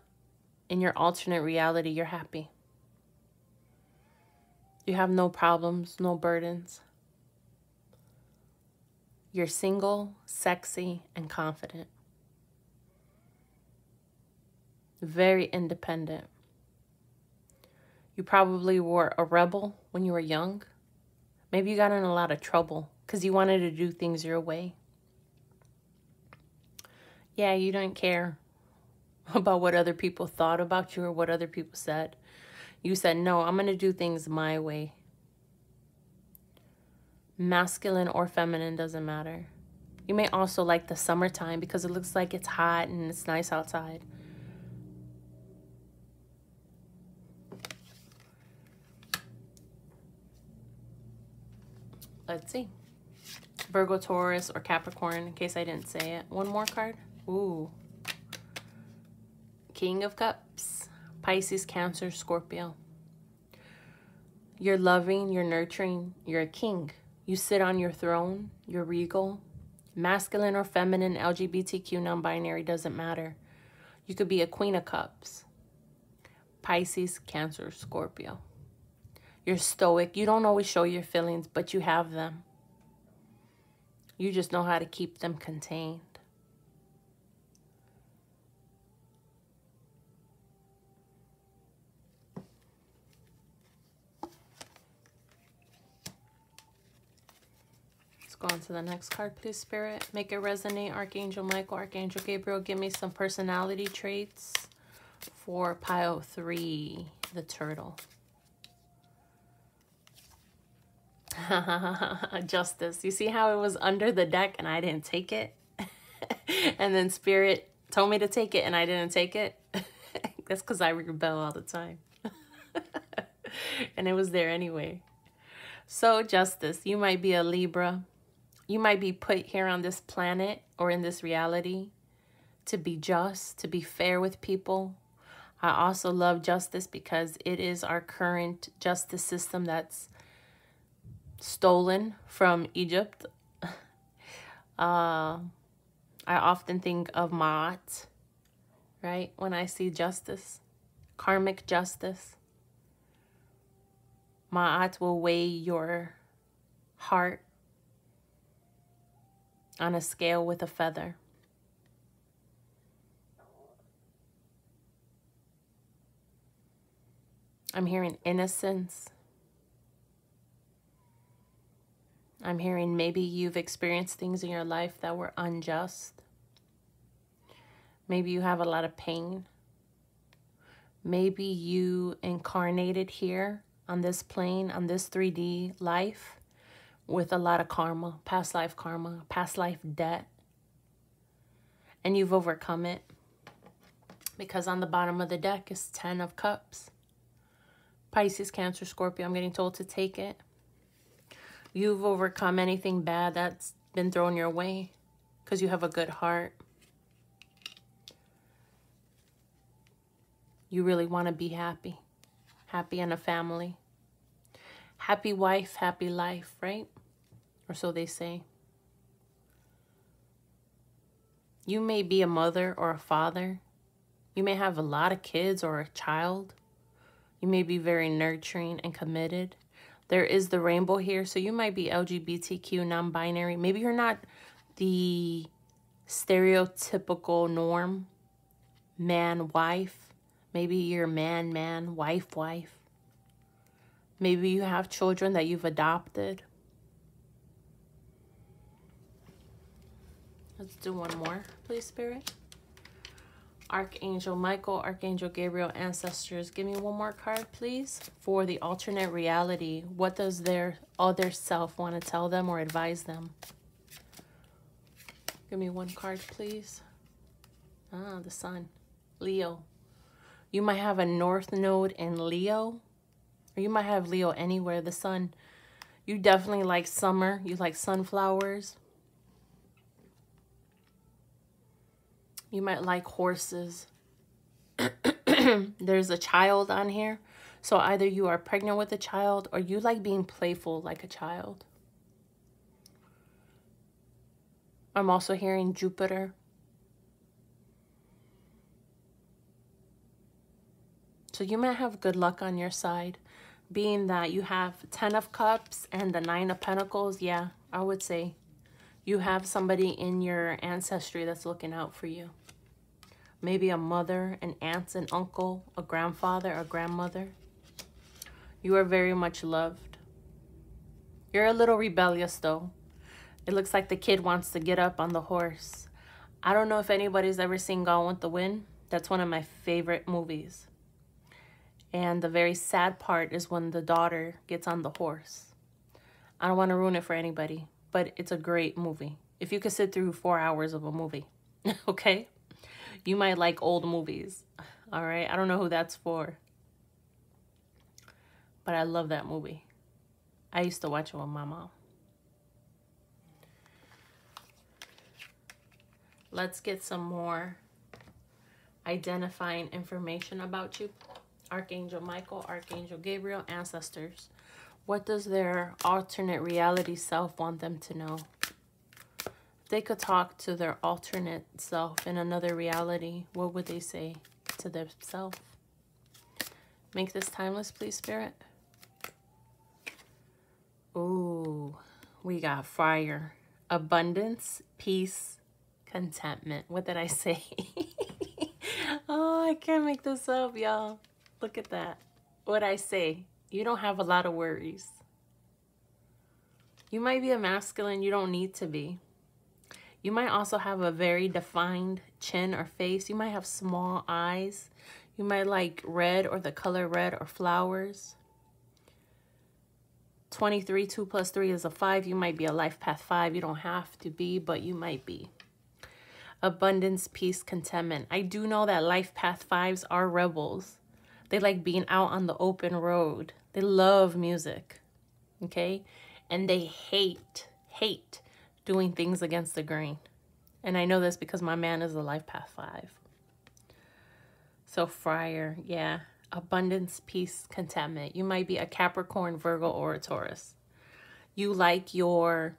in your alternate reality, you're happy. You have no problems, no burdens. You're single, sexy, and confident. Very independent. You probably were a rebel when you were young. Maybe you got in a lot of trouble because you wanted to do things your way. Yeah, you don't care about what other people thought about you or what other people said. You said, no, I'm going to do things my way. Masculine or feminine doesn't matter. You may also like the summertime because it looks like it's hot and it's nice outside. Let's see. Virgo, Taurus, or Capricorn, in case I didn't say it. One more card. Ooh. King of Cups. Pisces, Cancer, Scorpio. You're loving, you're nurturing, you're a king. You sit on your throne, you're regal. Masculine or feminine, LGBTQ, non-binary, doesn't matter. You could be a Queen of Cups. Pisces, Cancer, Scorpio. You're stoic. You don't always show your feelings, but you have them. You just know how to keep them contained. Let's on to the next card, please, Spirit. Make it resonate. Archangel Michael, Archangel Gabriel, give me some personality traits for pile three, the turtle. (laughs) Justice. You see how it was under the deck and I didn't take it? (laughs) and then Spirit told me to take it and I didn't take it? (laughs) That's because I rebel all the time. and it was there anyway. So, Justice, you might be a Libra. You might be put here on this planet or in this reality to be just, to be fair with people. I also love justice because it is our current justice system that's stolen from Egypt. (laughs) Uh, I often think of Ma'at, right? When I see justice, karmic justice. Ma'at will weigh your heart on a scale with a feather. I'm hearing innocence. I'm hearing maybe you've experienced things in your life that were unjust. Maybe you have a lot of pain. Maybe you incarnated here on this plane, on this 3D life, with a lot of karma, past life karma, past life debt. And you've overcome it. Because on the bottom of the deck is 10 of cups. Pisces, Cancer, Scorpio, I'm getting told to take it. You've overcome anything bad that's been thrown your way because you have a good heart. You really want to be happy. Happy in a family. Happy wife, happy life, right? Or so they say. You may be a mother or a father. You may have a lot of kids or a child. You may be very nurturing and committed. There is the rainbow here. So you might be LGBTQ, non-binary. Maybe you're not the stereotypical norm man, wife. Maybe you're man, man, wife, wife. Maybe you have children that you've adopted. Let's do one more, please, Spirit. Archangel Michael, Archangel Gabriel, ancestors. Give me one more card, please, for the alternate reality. What does their other self want to tell them or advise them? Give me one card, please. Ah, the sun. Leo. You might have a north node in Leo, or you might have Leo anywhere. The sun. You definitely like summer. You like sunflowers. You might like horses. (clears throat) There's a child on here. So either you are pregnant with a child or you like being playful like a child. I'm also hearing Jupiter. So you might have good luck on your side. Being that you have 10 of cups and the 9 of pentacles, yeah, I would say you have somebody in your ancestry that's looking out for you. Maybe a mother, an aunt, an uncle, a grandfather, a grandmother. You are very much loved. You're a little rebellious though. It looks like the kid wants to get up on the horse. I don't know if anybody's ever seen Gone with the Wind. That's one of my favorite movies. And the very sad part is when the daughter gets on the horse. I don't want to ruin it for anybody but it's a great movie. If you could sit through four hours of a movie, (laughs) okay? You might like old movies, all right? I don't know who that's for, but I love that movie. I used to watch it with my mom. Let's get some more identifying information about you. Archangel Michael, Archangel Gabriel, ancestors. What does their alternate reality self want them to know? They could talk to their alternate self in another reality, what would they say to themselves? Make this timeless, please, Spirit. Ooh, we got fire, abundance, peace, contentment. What did I say? (laughs) oh, I can't make this up, y'all. Look at that. What I say? You don't have a lot of worries. You might be a masculine, you don't need to be. You might also have a very defined chin or face. You might have small eyes. You might like red or the color red or flowers. 23, 2 plus 3 is a 5. You might be a life path 5. You don't have to be, but you might be. Abundance, peace, contentment. I do know that life path 5s are rebels. They like being out on the open road. They love music. Okay? And they hate, hate doing things against the grain. And I know this because my man is a life path 5. So Fire, yeah abundance, peace, contentment. You might be a Capricorn, Virgo, or a Taurus. You like your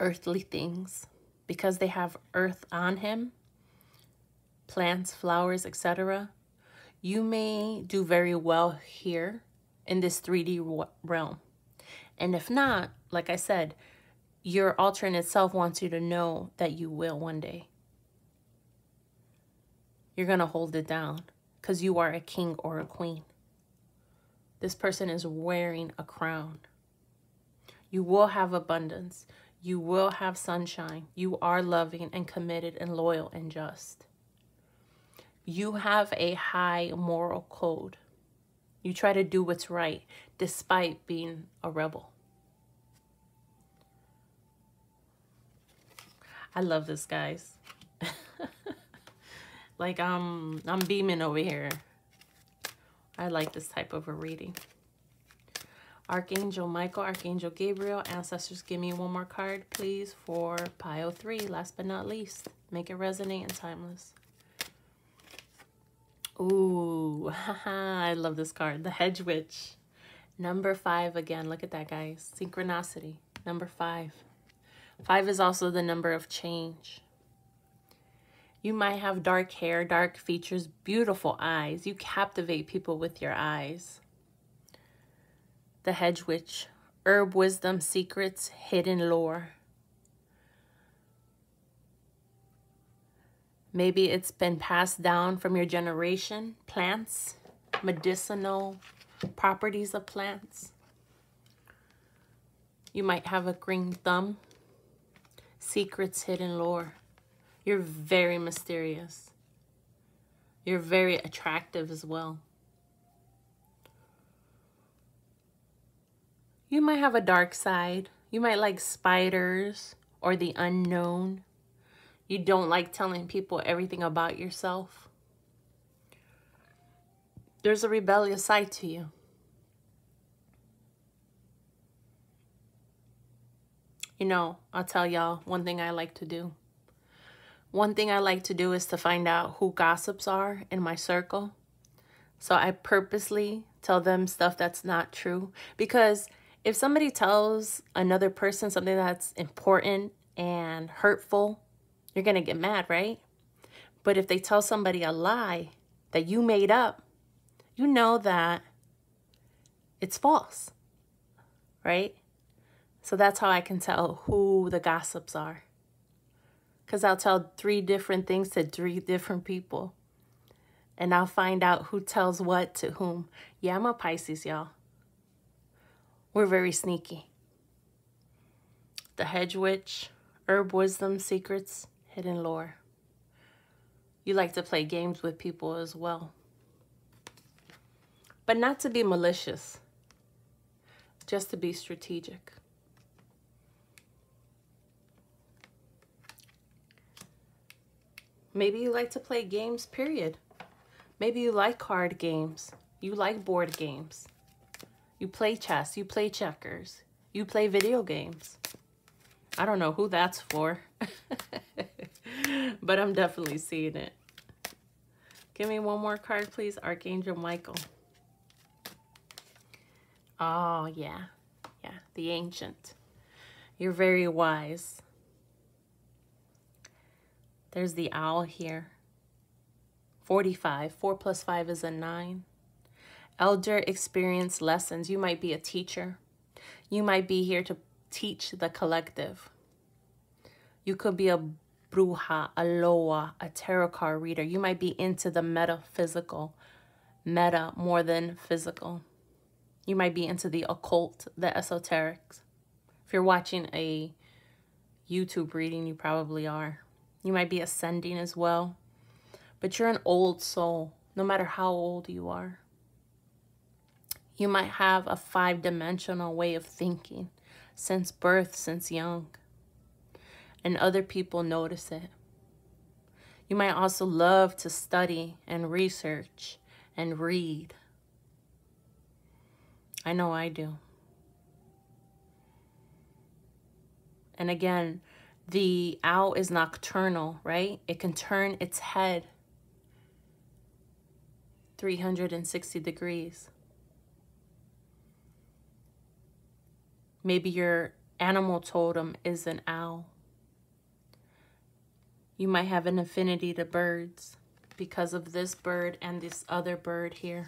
earthly things because they have earth on him, plants, flowers, etc. You may do very well here in this 3D realm. And if not, like I said, your alternate self wants you to know that you will one day. You're going to hold it down because you are a king or a queen. This person is wearing a crown. You will have abundance. You will have sunshine. You are loving and committed and loyal and just. You have a high moral code. You try to do what's right despite being a rebel. I love this, guys. (laughs) Like I'm, I'm beaming over here. I like this type of a reading. Archangel Michael, Archangel Gabriel, Ancestors, give me one more card, please, for pile three. Last but not least, make it resonate and timeless. Ooh, (laughs) I love this card. The Hedge Witch. Number five again. Look at that, guys. Synchronicity. Number five. Five is also the number of change. You might have dark hair, dark features, beautiful eyes. You captivate people with your eyes. The Hedge Witch, herb wisdom, secrets, hidden lore. Maybe it's been passed down from your generation, plants, medicinal properties of plants. You might have a green thumb, secrets, hidden lore. You're very mysterious. You're very attractive as well. You might have a dark side. You might like spiders or the unknown. You don't like telling people everything about yourself. There's a rebellious side to you. You know, I'll tell y'all one thing I like to do. One thing I like to do is to find out who gossips are in my circle. So I purposely tell them stuff that's not true. Because if somebody tells another person something that's important and hurtful, you're going to get mad, right? But if they tell somebody a lie that you made up, you know that it's false, right? So that's how I can tell who the gossips are because I'll tell three different things to three different people. And I'll find out who tells what to whom. Yeah, I'm a Pisces, y'all. We're very sneaky. The Hedge Witch, Herb Wisdom Secrets, Hidden Lore. You like to play games with people as well. But not to be malicious, just to be strategic. Maybe you like to play games, period. Maybe you like card games. You like board games. You play chess. You play checkers. You play video games. I don't know who that's for. (laughs) but I'm definitely seeing it. Give me one more card, please. Archangel Michael. Oh, yeah. Yeah, the Ancient. You're very wise. There's the owl here. 45. 4 plus 5 is a 9. Elder experience lessons. You might be a teacher. You might be here to teach the collective. You could be a bruja, a loa, a tarot card reader. You might be into the metaphysical, meta more than physical. You might be into the occult, the esoterics. If you're watching a YouTube reading, you probably are. You might be ascending as well. But you're an old soul, no matter how old you are. You might have a five dimensional way of thinking since birth, since young, and other people notice it. You might also love to study and research and read. I know I do. And again, the owl is nocturnal, right? It can turn its head 360 degrees. Maybe your animal totem is an owl. You might have an affinity to birds because of this bird and this other bird here.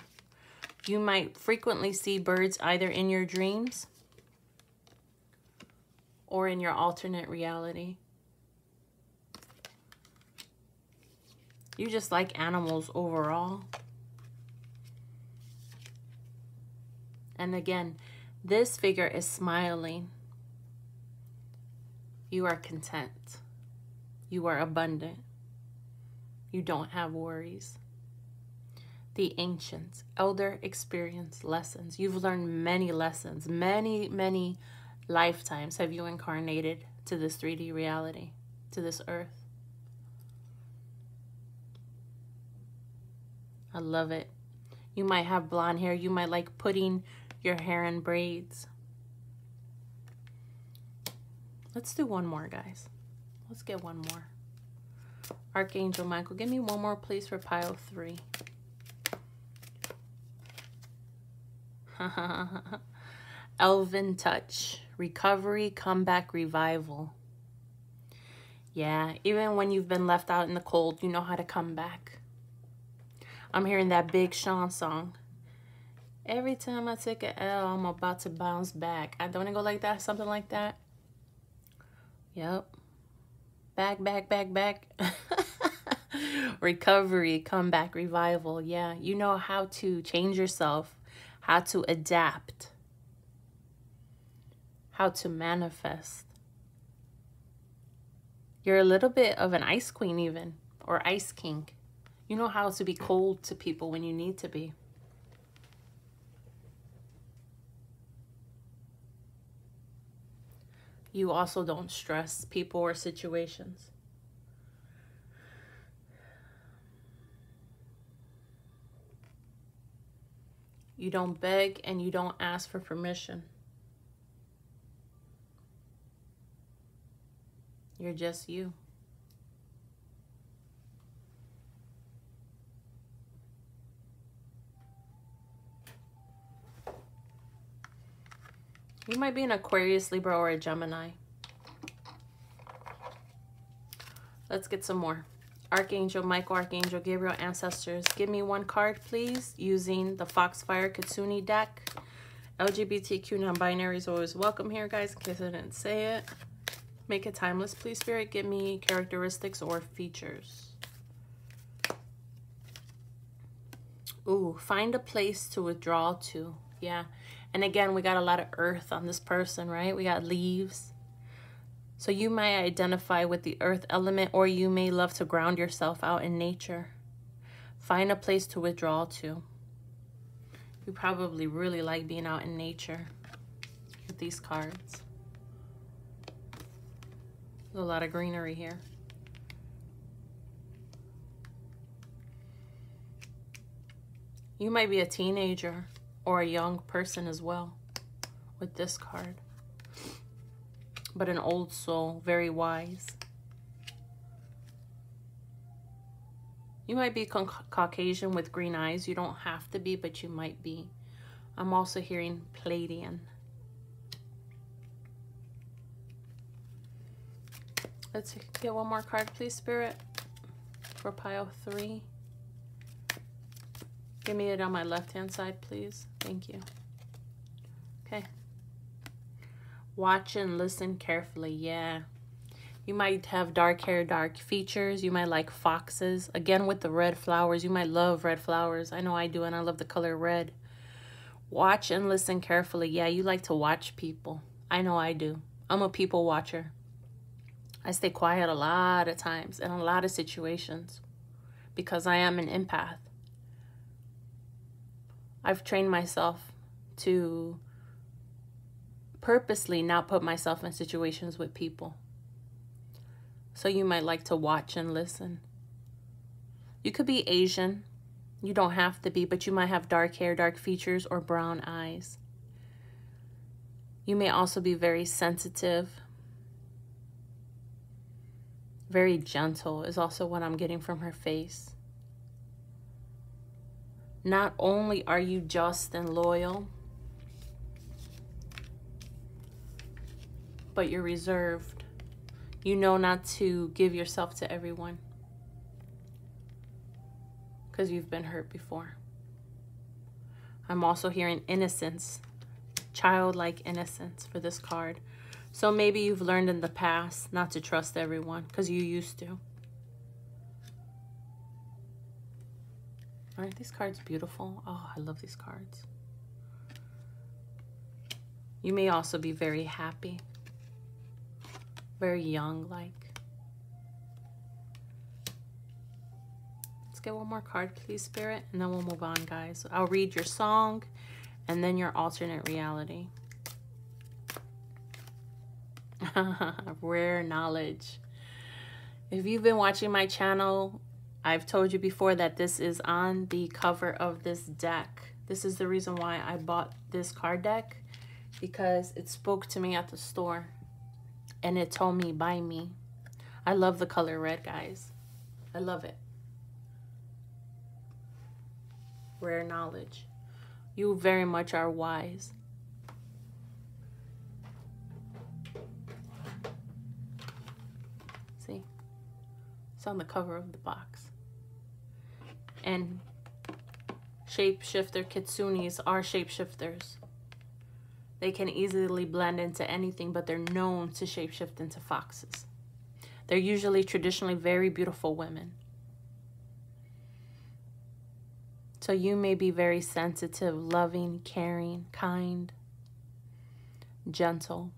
You might frequently see birds either in your dreams or in your alternate reality. You just like animals overall. And again, this figure is smiling. You are content. You are abundant. You don't have worries. The ancients, elder experience lessons. You've learned many lessons, many, many lifetimes have you incarnated to this 3D reality, to this earth. I love it. You might have blonde hair. You might like putting your hair in braids. Let's do one more, guys. Let's get one more. Archangel Michael, give me one more, please, for pile three. (laughs) Elven Touch. Recovery, comeback, revival. Yeah, even when you've been left out in the cold, you know how to come back. I'm hearing that Big Sean song. Every time I take a L, I'm about to bounce back. I don't want to go like that, something like that. Yep. Back, back, back, back. (laughs) Recovery, comeback, revival. Yeah, you know how to change yourself, how to adapt, how to manifest. You're a little bit of an ice queen, even, or ice king. You know how to be cold to people when you need to be. You also don't stress people or situations. You don't beg and you don't ask for permission. You're just you. You might be an Aquarius, Libra, or a Gemini. Let's get some more. Archangel Michael, Archangel Gabriel, Ancestors. Give me one card, please, using the Foxfire Kitsune deck. LGBTQ non-binary is always welcome here, guys, in case I didn't say it. Make it timeless, please, Spirit. Give me characteristics or features. Ooh, find a place to withdraw to. Yeah. And again, we got a lot of earth on this person, right? We got leaves. So you might identify with the earth element or you may love to ground yourself out in nature. Find a place to withdraw to. You probably really like being out in nature with these cards. There's a lot of greenery here. You might be a teenager or a young person as well with this card. But an old soul, very wise. You might be Caucasian with green eyes. You don't have to be, but you might be. I'm also hearing Pleiadian. Let's get one more card, please, Spirit, for pile three. Give me it on my left-hand side, please. Thank you. Okay. Watch and listen carefully. Yeah. You might have dark hair, dark features. You might like foxes. Again, with the red flowers. You might love red flowers. I know I do, and I love the color red. Watch and listen carefully. Yeah, you like to watch people. I know I do. I'm a people watcher. I stay quiet a lot of times in a lot of situations because I am an empath. I've trained myself to purposely not put myself in situations with people. So you might like to watch and listen. You could be Asian. You don't have to be, but you might have dark hair, dark features, or brown eyes. You may also be very sensitive. Very gentle is also what I'm getting from her face. Not only are you just and loyal, but you're reserved. You know not to give yourself to everyone because you've been hurt before. I'm also hearing innocence, childlike innocence for this card. So maybe you've learned in the past not to trust everyone because you used to. Aren't these cards beautiful? Oh, I love these cards. You may also be very happy, very young like. Let's get one more card, please, Spirit, and then we'll move on, guys. I'll read your song and then your alternate reality. (laughs) Rare knowledge. If you've been watching my channel, I've told you before that this is on the cover of this deck. This is the reason why I bought this card deck because it spoke to me at the store and it told me buy me. I love the color red, guys. I love it. rare knowledge. You very much are wise. See? It's on the cover of the box. And shapeshifter kitsunes are shapeshifters. They can easily blend into anything, but they're known to shapeshift into foxes. They're usually traditionally very beautiful women. So you may be very sensitive, loving, caring, kind, gentle.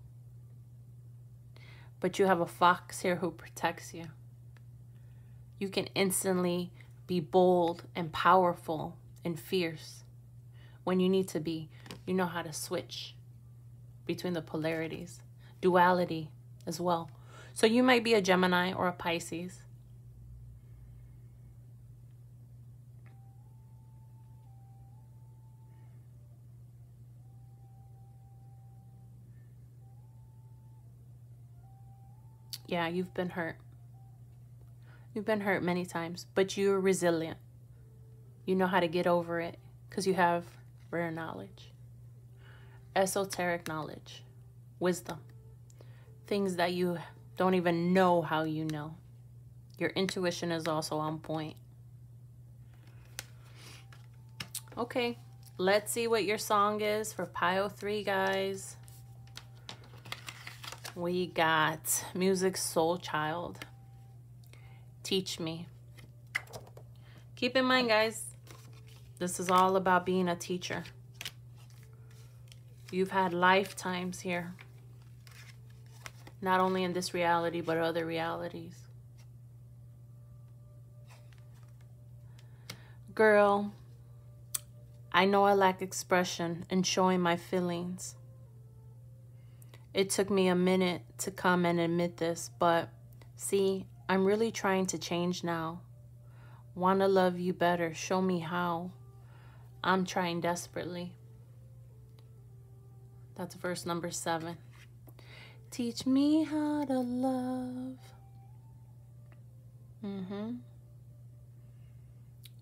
But you have a fox here who protects you. You can instantly be bold and powerful and fierce. When you need to be, you know how to switch between the polarities, duality as well. So you might be a Gemini or a Pisces. Yeah, you've been hurt. You've been hurt many times, but you're resilient. You know how to get over it because you have rare knowledge, esoteric knowledge, wisdom, things that you don't even know how you know. Your intuition is also on point. Okay, let's see what your song is for Pile 3, guys we got Musiq Soulchild. Teach Me. Keep in mind, guys, this is all about being a teacher. You've had lifetimes here. Not only in this reality, but other realities. Girl, I know I lack expression in showing my feelings. It took me a minute to come and admit this, but see, I'm really trying to change now. Want to love you better. Show me how. I'm trying desperately. That's verse number seven. Teach me how to love. Mm-hmm.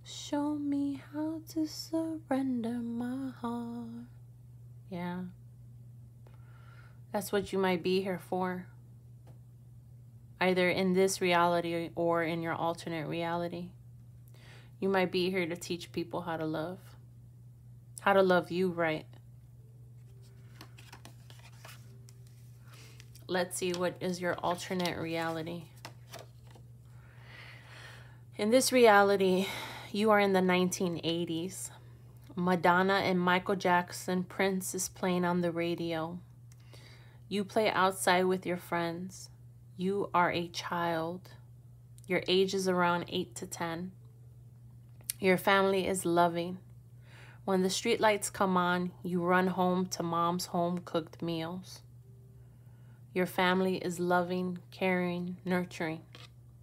Show me how to surrender my heart. Yeah. That's what you might be here for. Either in this reality or in your alternate reality. You might be here to teach people how to love. How to love you right. Let's see what is your alternate reality. In this reality, you are in the 1980s. Madonna and Michael Jackson Prince is playing on the radio. You play outside with your friends. You are a child. Your age is around 8 to 10. Your family is loving. When the streetlights come on, you run home to mom's home cooked meals. Your family is loving, caring, nurturing.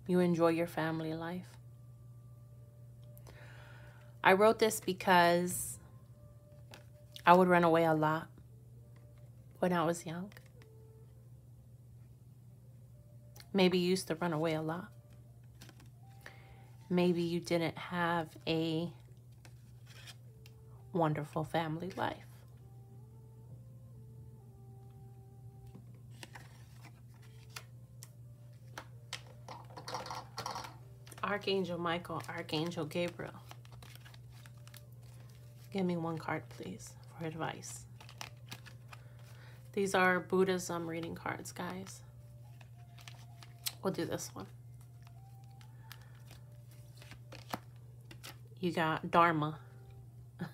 You enjoy your family life. I wrote this because I would run away a lot when I was young. Maybe you used to run away a lot. Maybe you didn't have a wonderful family life. Archangel Michael, Archangel Gabriel. Give me one card, please, for advice. These are Buddhism reading cards, guys. We'll do this one. You got Dharma.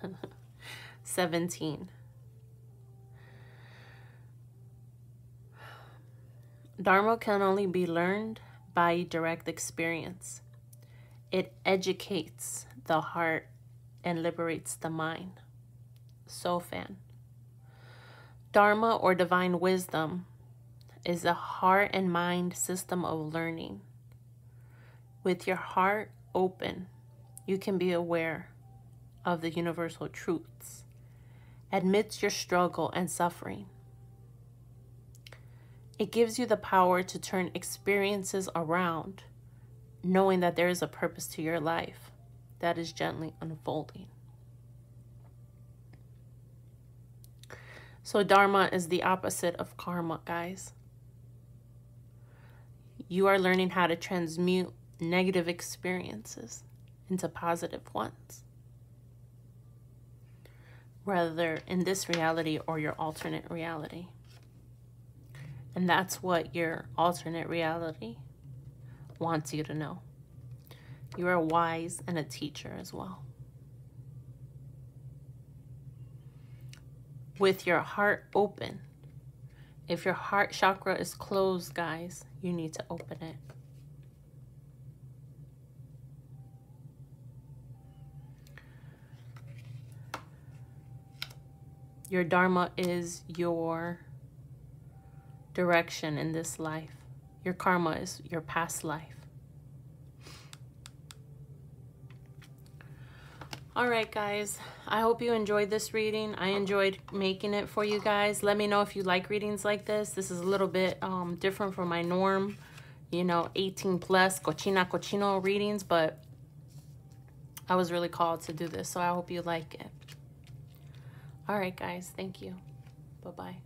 (laughs) 17. Dharma can only be learned by direct experience. It educates the heart and liberates the mind. Sofan. Dharma or divine wisdom is a heart and mind system of learning. With your heart open, you can be aware of the universal truths amidst your struggle and suffering. It gives you the power to turn experiences around, knowing that there is a purpose to your life that is gently unfolding. So, Dharma is the opposite of karma, guys. You are learning how to transmute negative experiences into positive ones. Whether in this reality or your alternate reality. And that's what your alternate reality wants you to know. You are wise and a teacher as well. With your heart open. If your heart chakra is closed, guys, you need to open it. Your Dharma is your direction in this life. Your karma is your past life. All right, guys. I hope you enjoyed this reading. I enjoyed making it for you guys. Let me know if you like readings like this. This is a little bit um, different from my norm, you know, 18 plus cochina cochino readings, but I was really called to do this, so I hope you like it. All right, guys. Thank you. Bye-bye.